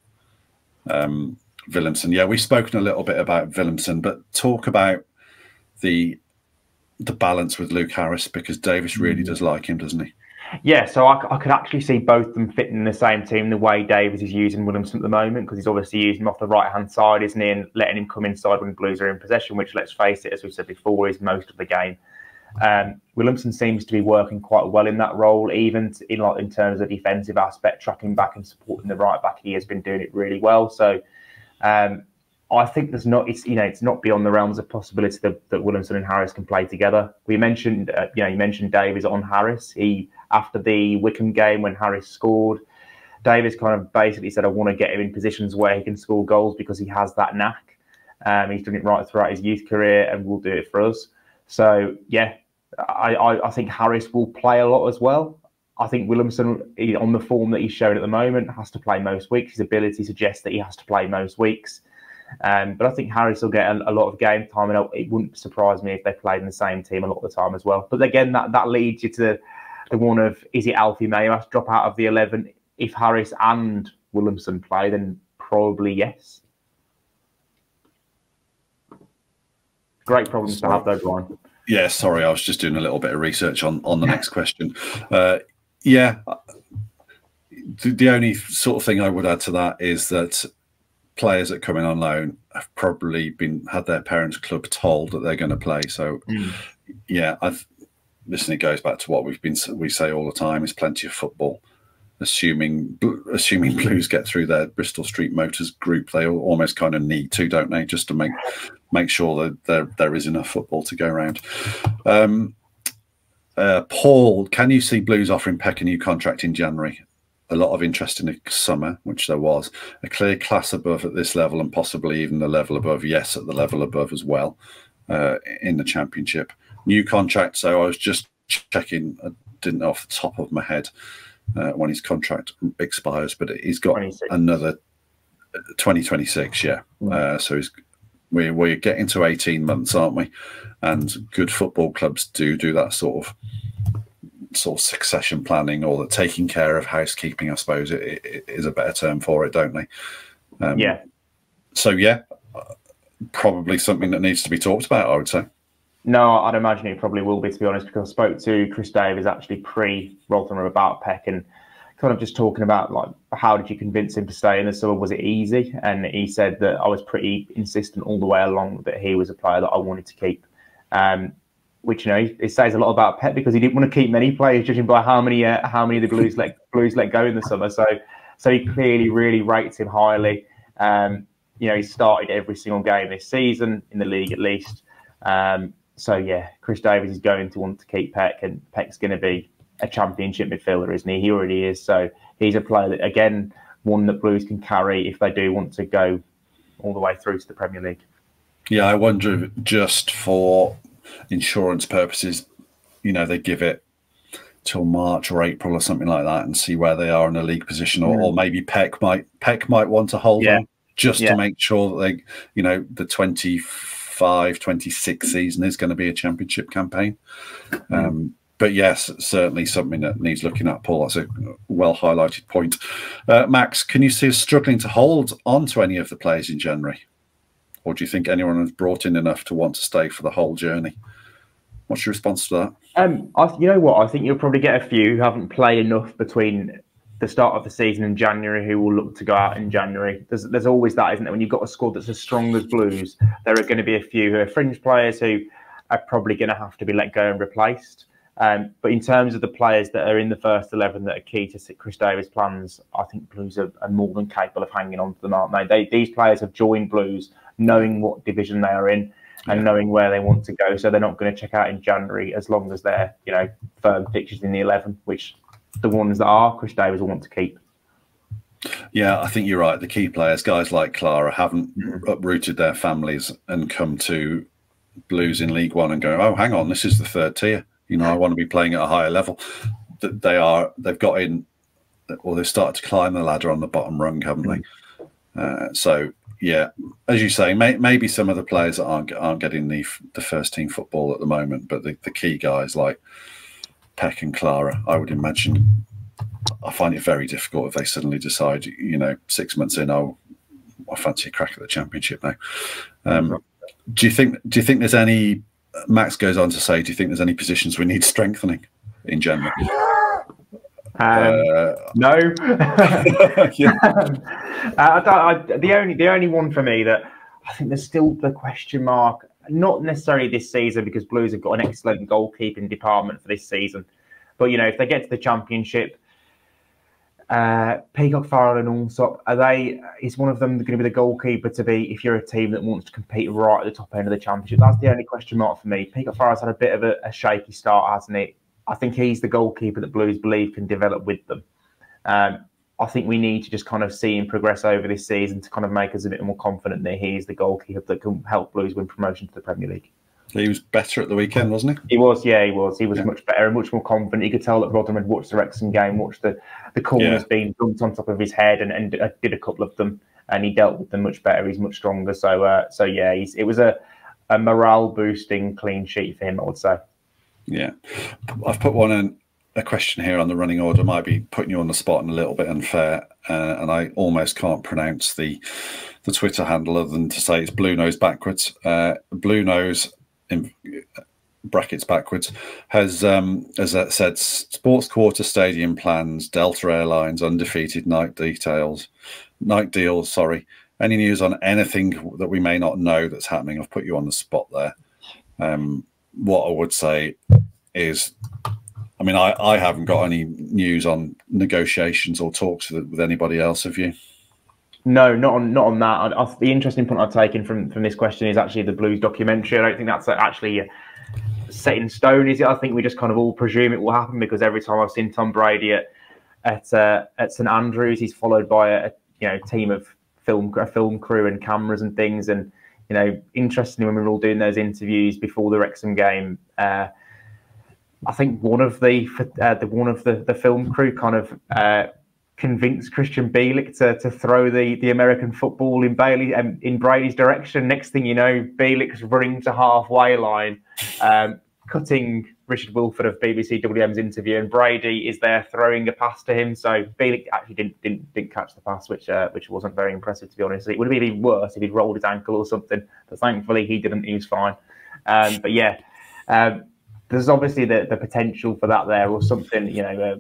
Um, Willumsson. Yeah, we've spoken a little bit about Willumsson, but talk about the the balance with Luke Harris because Davies really mm. does like him, doesn't he? Yeah, so I, I, could actually see both of them fitting in the same team the way Davies is using Willumsson at the moment because he's obviously using him off the right hand side, isn't he, and letting him come inside when Blues are in possession, which let's face it, as we said before, is most of the game. Um, Willumsson seems to be working quite well in that role, even in like in terms of defensive aspect, tracking back and supporting the right back. He has been doing it really well. So um, I think there's not it's you know it's not beyond the realms of possibility that, that Willumsson and Harris can play together. We mentioned uh, you know you mentioned Davies on Harris. He after the Wycombe game when Harris scored, Davies kind of basically said I want to get him in positions where he can score goals because he has that knack. Um, he's done it right throughout his youth career and will do it for us. So yeah, I, I, I think Harris will play a lot as well. I think Willumsson, on the form that he's shown at the moment, has to play most weeks. His ability suggests that he has to play most weeks. Um, but I think Harris will get a, a, lot of game time, and it wouldn't surprise me if they played in the same team a lot of the time as well. But again, that, that leads you to the one of is it Alfie May who has to drop out of the 11? If Harris and Willumsson play, then probably yes. Great problems sorry. to have, though, Brian. Yeah, sorry, I was just doing a little bit of research on on the next question. Uh, yeah. The, only sort of thing I would add to that is that players that come in on loan have probably been had their parents' club told that they're going to play. So, mm. yeah, I've listen. It goes back to what we've been we say all the time: is plenty of football assuming assuming Blues get through their Bristol Street Motors group, they almost kind of need to, don't they, just to make make sure that there there is enough football to go around. Um, uh, Paul, can you see Blues offering Paik a new contract in January? A lot of interest in the summer, which there was. A clear class above at this level, and possibly even the level above. Yes, at the level above as well uh, in the championship. New contract. So I was just checking. I didn't know off the top of my head uh, when his contract expires, but he's got 26. another uh, 2026. Yeah. Mm. Uh, so he's we're, we're getting to 18 months, aren't we? And good football clubs do do that sort of sort of succession planning or the taking care of housekeeping, I suppose, it, it is a better term for it, don't they? Um, yeah. So yeah, probably something that needs to be talked about. I would say. No, I'd imagine it probably will be, to be honest, because I spoke to Chris Davies actually pre Rotherham about Paik and kind of just talking about like how did you convince him to stay in the summer? Was it easy? And he said that I was pretty insistent all the way along that he was a player that I wanted to keep. Um, which you know it says a lot about Paik because he didn't want to keep many players, judging by how many uh, how many the Blues let Blues let go in the summer. So so he clearly really rates him highly. Um, you know, he started every single game this season in the league at least. Um, so yeah, Chris Davies is going to want to keep Paik, and Paik's going to be a championship midfielder, isn't he? He already is. So he's a player that, again, one that Blues can carry if they do want to go all the way through to the Premier League. Yeah, I wonder if just for insurance purposes, you know, they give it till March or April or something like that and see where they are in a league position, or, mm. or maybe Paik might Paik might want to hold yeah. on just yeah. to make sure that they, you know, the 25 26 season is going to be a championship campaign. Mm. Um, but yes, certainly something that needs looking at, Paul. That's a well highlighted point. Uh, Max, can you see us struggling to hold on to any of the players in January? Or do you think anyone has brought in enough to want to stay for the whole journey? What's your response to that? Um, I, you know what? I think you'll probably get a few who haven't played enough between the start of the season in January who will look to go out in January. There's there's always that, isn't there? When you've got a squad that's as strong as Blues, there are going to be a few who are fringe players who are probably going to have to be let go and replaced. Um, but in terms of the players that are in the first 11 that are key to Chris Davies' plans, I think Blues are, are, more than capable of hanging on to them, aren't they? they? These players have joined Blues knowing what division they are in and yeah. knowing where they want to go. So they're not going to check out in January as long as they're, you know, firm fixtures in the 11, which the ones that are, Chris Davies will want to keep. Yeah, I think you're right. The key players, guys like Klarer, haven't mm-hmm. uprooted their families and come to Blues in League One and go, oh, hang on, this is the third tier. You know, I want to be playing at a higher level. That they are, they've got in, or they've started to climb the ladder on the bottom rung, haven't they? Mm-hmm. Uh, so yeah, as you say, may, maybe some of the players aren't aren't getting the the first team football at the moment, but the, the key guys like Paik and Klarer, I would imagine. I find it very difficult if they suddenly decide, you know, six months in, oh, I fancy a crack at the championship now. Um, do you think? Do you think there's any? Max goes on to say, do you think there's any positions we need strengthening in general? Um, uh, no. yeah. uh, I I, the only the only one for me that I think there's still the question mark not necessarily this season because Blues have got an excellent goalkeeping department for this season. But you know, if they get to the championship, uh, Peacock Farrell and Allsop, are they? Is one of them going to be the goalkeeper to be if you're a team that wants to compete right at the top end of the championship? That's the only question mark for me. Peacock Farrell's had a bit of a, a shaky start, hasn't he? I think he's the goalkeeper that Blues believe can develop with them. Um, I think we need to just kind of see him progress over this season to kind of make us a bit more confident that he is the goalkeeper that can help Blues win promotion to the Premier League. He was better at the weekend, wasn't he? He was, yeah, he was. He was yeah. much better and much more confident. You could tell that Rotherham had watched the Wrexham game, watched the, the corners yeah. being dumped on top of his head and, and did a couple of them and he dealt with them much better. He's much stronger. So, uh, so yeah, he's, it was a, a morale boosting clean sheet for him, I would say. Yeah. I've put one in a question here on the running order might be putting you on the spot and a little bit unfair, uh, and I almost can't pronounce the the Twitter handle other than to say it's Blue Nose backwards. Uh, Blue Nose in brackets backwards has um, as I said sports quarter stadium plans, Delta Airlines undefeated night details, night deals. Sorry, any news on anything that we may not know that's happening? I've put you on the spot there. Um, what I would say is I mean, I, I haven't got any news on negotiations or talks with, with anybody else. Have you? No, not on not on that. I, I, the interesting point I've taken from from this question is actually the Blues documentary. I don't think that's actually set in stone, is it? I think we just kind of all presume it will happen because every time I've seen Tom Brady at at uh, at St Andrews, he's followed by a, you know team of film a film crew and cameras and things. And you know, interestingly, when we were all doing those interviews before the Wrexham game, uh, I think one of the uh, the one of the the film crew kind of uh, Christian Bielik to, to throw the, the American football in Bailey um, in Brady's direction. Next thing you know, Bielik's running to halfway line, um, cutting Richard Wilford of BBC WM's interview, and Brady is there throwing a pass to him. So Bielik actually didn't didn't, didn't catch the pass, which uh, which wasn't very impressive to be honest. It would have been even worse if he'd rolled his ankle or something, but thankfully he didn't. He was fine. Um, but yeah. Um, there's obviously the, the potential for that there, or something, you know, uh,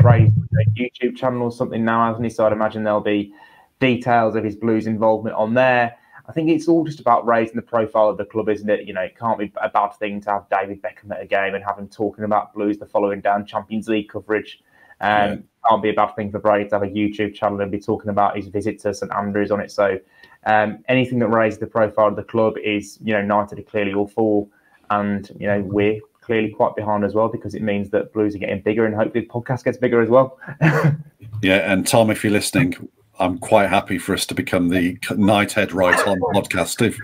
Bray's YouTube channel or something now, hasn't he? So I'd imagine there'll be details of his Blues involvement on there. I think it's all just about raising the profile of the club, isn't it? You know, it can't be a bad thing to have David Beckham at a game and have him talking about Blues the following down Champions League coverage. Um, yeah. Can't be a bad thing for Brady to have a YouTube channel and be talking about his visit to St Andrews on it. So um, anything that raises the profile of the club is, you know, United are clearly all for, and you know we're clearly quite behind as well because it means that Blues are getting bigger and hopefully the podcast gets bigger as well. yeah, and Tom, if you're listening, I'm quite happy for us to become the Knighthead Right On podcast. If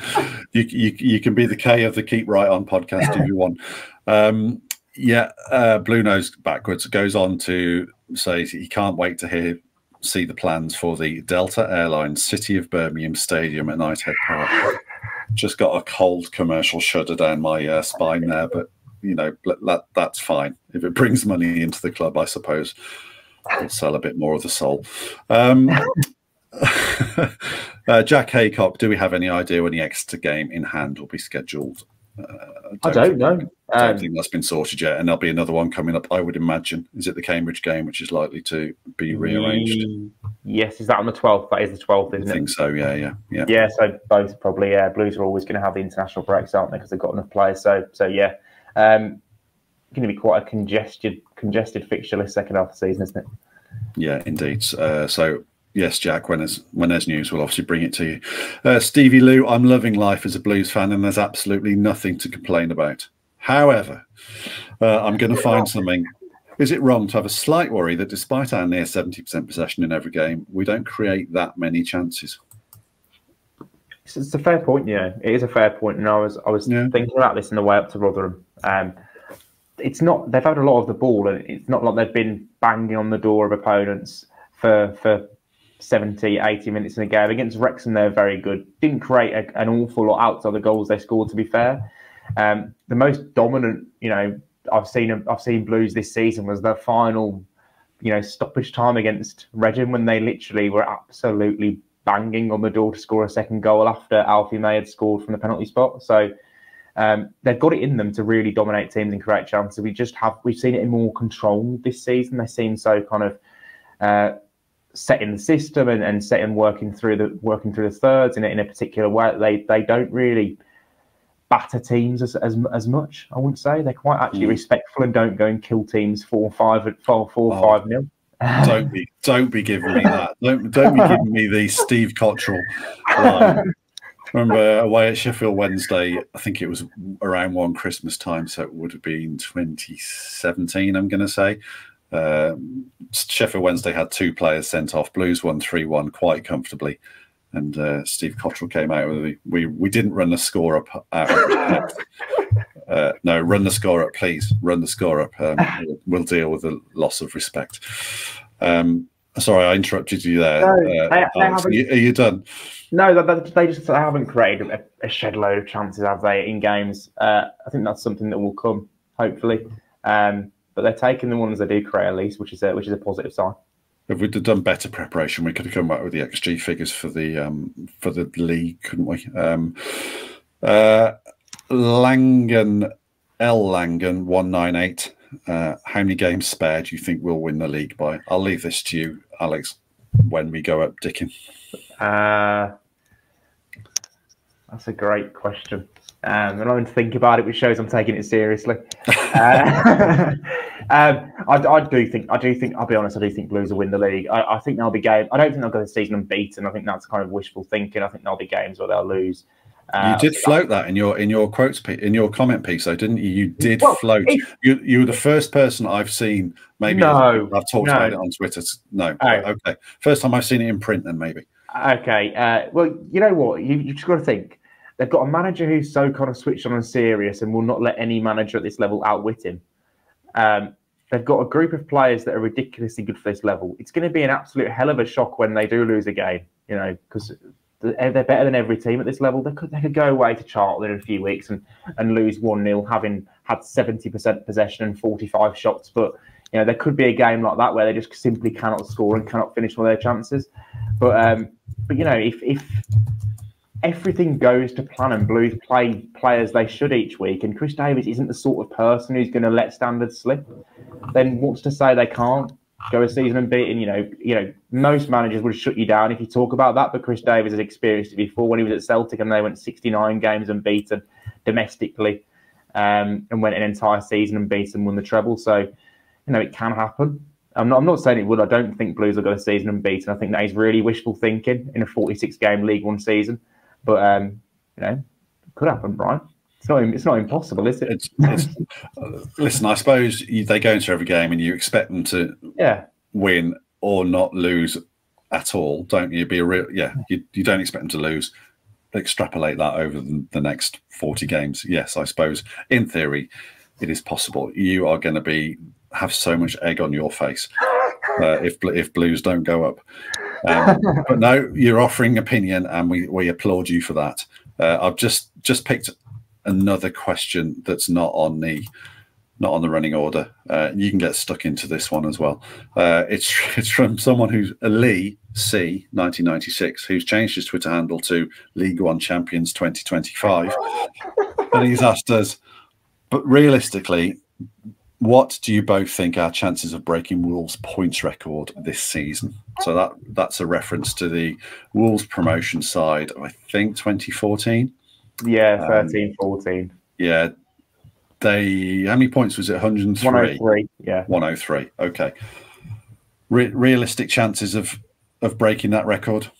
you, you, you can be the K of the Keep Right On podcast if you want. Um, yeah, uh, Blue Nose backwards goes on to say he can't wait to hear see the plans for the Delta Airlines City of Birmingham Stadium at Knighthead Park. Just got a cold commercial shudder down my uh, spine there, but you know that that's fine if it brings money into the club. I suppose we'll sell a bit more of the soul. Um, uh, Jack Haycock, do we have any idea when the Exeter game in hand will be scheduled? Uh, I don't, know. I don't um, think that's been sorted yet, and there'll be another one coming up. I would imagine. Is it the Cambridge game, which is likely to be rearranged? Yes, is that on the twelfth? That is the twelfth, isn't it? I think so. Yeah, yeah, yeah. Yeah, so both probably. Yeah, Blues are always going to have the international breaks, aren't they? Because they've got enough players. So, so yeah, um, going to be quite a congested congested fixture list second half of the season, isn't it? Yeah, indeed. Uh, so yes, Jack. When there's when there's news, we'll obviously bring it to you. Uh, Stevie Lou, I'm loving life as a Blues fan, and there's absolutely nothing to complain about. However, uh, I'm going to find something. Is it wrong to have a slight worry that despite our near 70% possession in every game, we don't create that many chances? It's, a fair point, yeah. It is a fair point, and I was I was yeah. thinking about this in the way up to Rotherham. Um, it's not they've had a lot of the ball, and it's not like they've been banging on the door of opponents for for 70, 80 minutes in a game. Against Wrexham, they're very good. Didn't create a, an awful lot outside the goals they scored. To be fair, um, the most dominant, you know, I've seen I've seen Blues this season was the final, you know, stoppage time against Reading when they literally were absolutely banging on the door to score a second goal after Alfie May had scored from the penalty spot. So um, they've got it in them to really dominate teams and create chances. We just have we've seen it in more control this season. They seem so kind of uh, setting the system and, and setting working through the working through the thirds in a, in a particular way. They they don't really batter teams as, as, as much. I wouldn't say they're quite actually mm. respectful and don't go and kill teams four five four four oh. five nil don't be don't be giving me that. Don't don't be giving me the Steve Cotterill line. Remember away at Sheffield Wednesday, I think it was around one Christmas time, so it would have been 2017, I'm going to say. Uh, Sheffield Wednesday had two players sent off. Blues won 3 1 quite comfortably. And uh, Steve Cotterill came out with the, we we didn't run the score up out uh, no, run the score up, please. Run the score up. Um, we'll, we'll, deal with the loss of respect. Um, sorry, I interrupted you there. No, uh, they, are, you, are, you, done? No, they, they just haven't created a, a, shed load of chances, have they, in games? Uh, I think that's something that will come, hopefully. Um, but they're taking the ones they do create at least, which is a, which is a positive sign. If we'd have done better preparation, we could have come back with the XG figures for the um, for the league, couldn't we? Um, uh, Langan, L Langan, 198. Uh, how many games spare do you think we'll win the league by? I'll leave this to you, Alex, when we go up dicking. Uh, that's a great question. Um, I'm to think about it, which shows I'm taking it seriously. uh, um, I, I, do think, I do think, I'll be honest, I do think Blues will win the league. I, I think there'll be game. I don't think they'll go the season unbeaten. I think that's kind of wishful thinking. I think there'll be games where they'll lose. Uh, you did float that in your in your quotes in your comment piece, though, didn't you? You did well, float. You you were the first person I've seen. Maybe no, I've talked no. about it on Twitter. No, oh. okay. First time I've seen it in print, then maybe. Okay. Uh, well, you know what? You you just got to think. They've got a manager who's so kind of switched on and serious, and will not let any manager at this level outwit him. Um, they've got a group of players that are ridiculously good for this level. It's going to be an absolute hell of a shock when they do lose a game. You know, because they're better than every team at this level. They could they could go away to Charlton in a few weeks and, and lose one 0 having had seventy percent possession and forty five shots. But you know there could be a game like that where they just simply cannot score and cannot finish all their chances. But um, but you know if if everything goes to plan and Blues play players they should each week, and Chris Davies isn't the sort of person who's going to let standards slip, then what's to say they can't? Go a season unbeaten. You know, you know, most managers would shut you down if you talk about that. But Chris Davies has experienced it before when he was at Celtic and they went 69 games unbeaten domestically, um, and went an entire season unbeaten, won the treble. So, you know, it can happen. I'm not, I'm not saying it would. I don't think Blues will go a season unbeaten. I think that is really wishful thinking in a 46 game League One season. But um, you know, it could happen, Brian. It's not. It's not impossible, is it? It's, it's, uh, listen, I suppose you, they go into every game and you expect them to yeah win or not lose at all, don't you? Be a real yeah. You, you don't expect them to lose. Extrapolate that over the, the next forty games. Yes, I suppose in theory, it is possible. You are going to be have so much egg on your face uh, if if Blues don't go up. Um, but no, you're offering opinion, and we we applaud you for that. Uh, I've just just picked another question that's not on the not on the running order. Uh, you can get stuck into this one as well. Uh, it's it's from someone who's a Lee C 1996 who's changed his Twitter handle to League One Champions 2025, and he's asked us, but realistically, what do you both think our chances of breaking Wolves' points record this season? So that that's a reference to the Wolves promotion side. I think 2014. Yeah, 13, um, 14. Yeah. They, how many points was it? 103? 103, yeah. 103, okay. Re- realistic chances of, of breaking that record?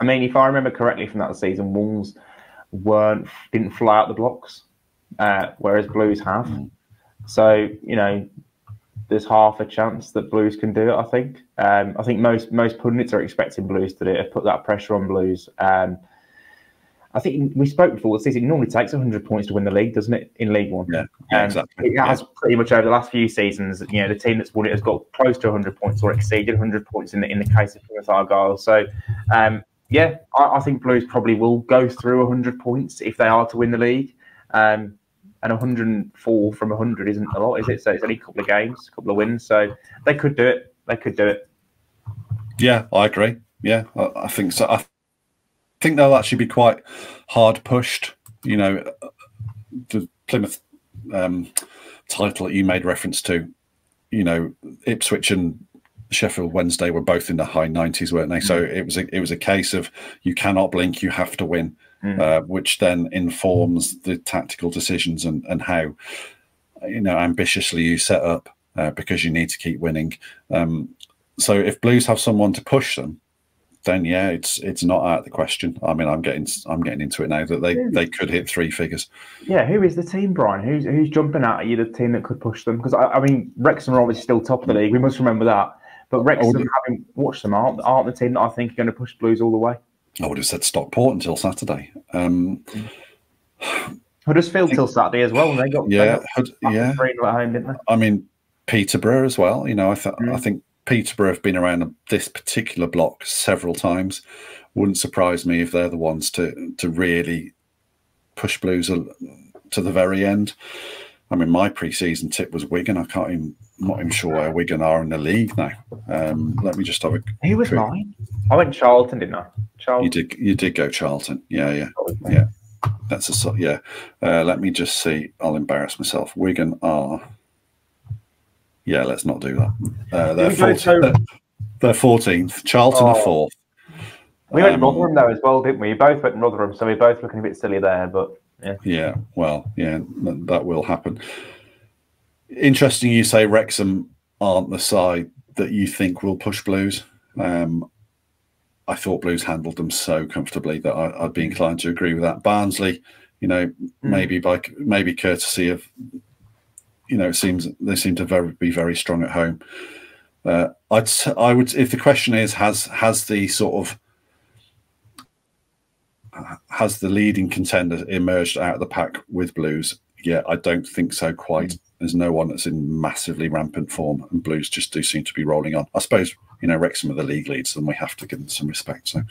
I mean, if I remember correctly from that season, Wolves weren't, didn't fly out the blocks, uh, whereas Blues have. Mm. So, you know, there's half a chance that Blues can do it. I think. Um, I think most most pundits are expecting Blues to do it, put that pressure on Blues. Um, I think we spoke before the season. It normally takes 100 points to win the league, doesn't it? In League One, yeah, yeah um, exactly. It has yeah. pretty much over the last few seasons. You know, the team that's won it has got close to 100 points or exceeded 100 points in the in the case of Plymouth Argyle. So, um, yeah, I, I, think Blues probably will go through 100 points if they are to win the league. Um, and 104 from 100 isn't a lot, is it? So it's only a couple of games, a couple of wins. So they could do it. They could do it. Yeah, I agree. Yeah, I, I think so. I think they'll actually be quite hard pushed. You know, the Plymouth um, title that you made reference to, you know, Ipswich and Sheffield Wednesday were both in the high 90s, weren't they? Mm. So it was a, it was a case of you cannot blink, you have to win, mm. uh, which then informs the tactical decisions and, and how you know ambitiously you set up uh, because you need to keep winning. Um, so if Blues have someone to push them, then yeah, it's it's not out of the question. I mean, I'm getting I'm getting into it now that they they could hit three figures. Yeah, who is the team, Brian? Who's who's jumping out at you? The team that could push them? Because I, I, mean, Wrexham are obviously still top of the league. We must remember that. But Wrexham, having watched them, aren't aren't the team that I think are going to push Blues all the way. I would have said Stockport until Saturday. Um, Huddersfield till Saturday as well. They got yeah, they got yeah. At home, didn't they? I mean, Peterborough as well. You know, I th- mm. I think Peterborough have been around this particular block several times. Wouldn't surprise me if they're the ones to to really push Blues to the very end. I mean, my pre-season tip was Wigan. I can't even, I'm not even sure where Wigan are in the league now. Um, let me just have a. Who was mine? I went Charlton, didn't I? Charlton. You did. You did go Charlton. Yeah, yeah, yeah. That's a yeah. Uh, let me just see. I'll embarrass myself. Wigan are yeah, let's not do that. Uh, they're, 14th, they're 14th. Charlton oh. are fourth. We went um, Rotherham though as well, didn't we? We both went Rotherham, so we're both looking a bit silly there. But Yeah. Yeah. Well, yeah, that will happen. Interesting. You say Wrexham aren't the side that you think will push Blues. Um, I thought Blues handled them so comfortably that I, would be inclined to agree with that. Barnsley, you know, mm. maybe by maybe courtesy of, you know, it seems they seem to very, be very strong at home. Uh, I'd I would if the question is has has the sort of has the leading contender emerged out of the pack with Blues? Yeah, I don't think so quite. Mm. There's no one that's in massively rampant form, and Blues just do seem to be rolling on. I suppose you know Wrexham are the league leads, and we have to give them some respect. So,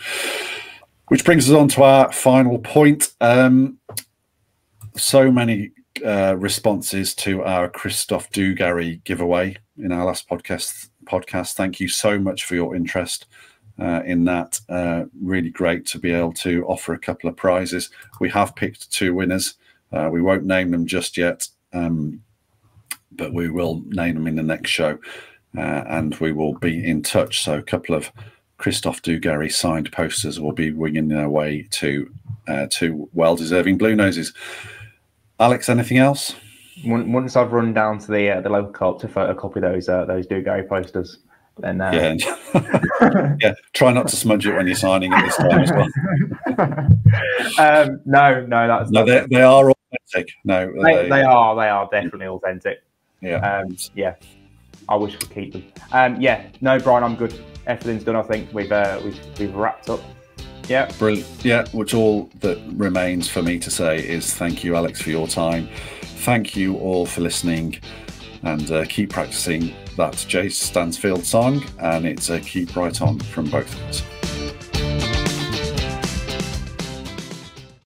which brings us on to our final point. Um, so many uh, responses to our Christophe Dugarry giveaway in our last podcast. Podcast. Thank you so much for your interest uh, in that. Uh, really great to be able to offer a couple of prizes. We have picked two winners. Uh, we won't name them just yet. Um, but we will name them in the next show uh, and we will be in touch. So, a couple of Christophe Dugarry signed posters will be winging their way to uh, to well deserving Blue Noses. Alex, anything else? Once I've run down to the uh, the local co-op to photocopy those uh, those Dugarry posters, then uh... yeah, yeah. Try not to smudge it when you're signing it this time as well. um, no, no, that's no. They, they are authentic. No, they, they, they are. They are definitely authentic. Yeah. Um, yeah. I wish we could keep them. Um, yeah. No, Brian, I'm good. Everything's done. I think we've uh, we've, we've wrapped up. Yeah. Brilliant. Yeah. Which all that remains for me to say is thank you, Alex, for your time. Thank you all for listening, and uh, keep practicing that Jay Stansfield song. And it's a keep right on from both of us.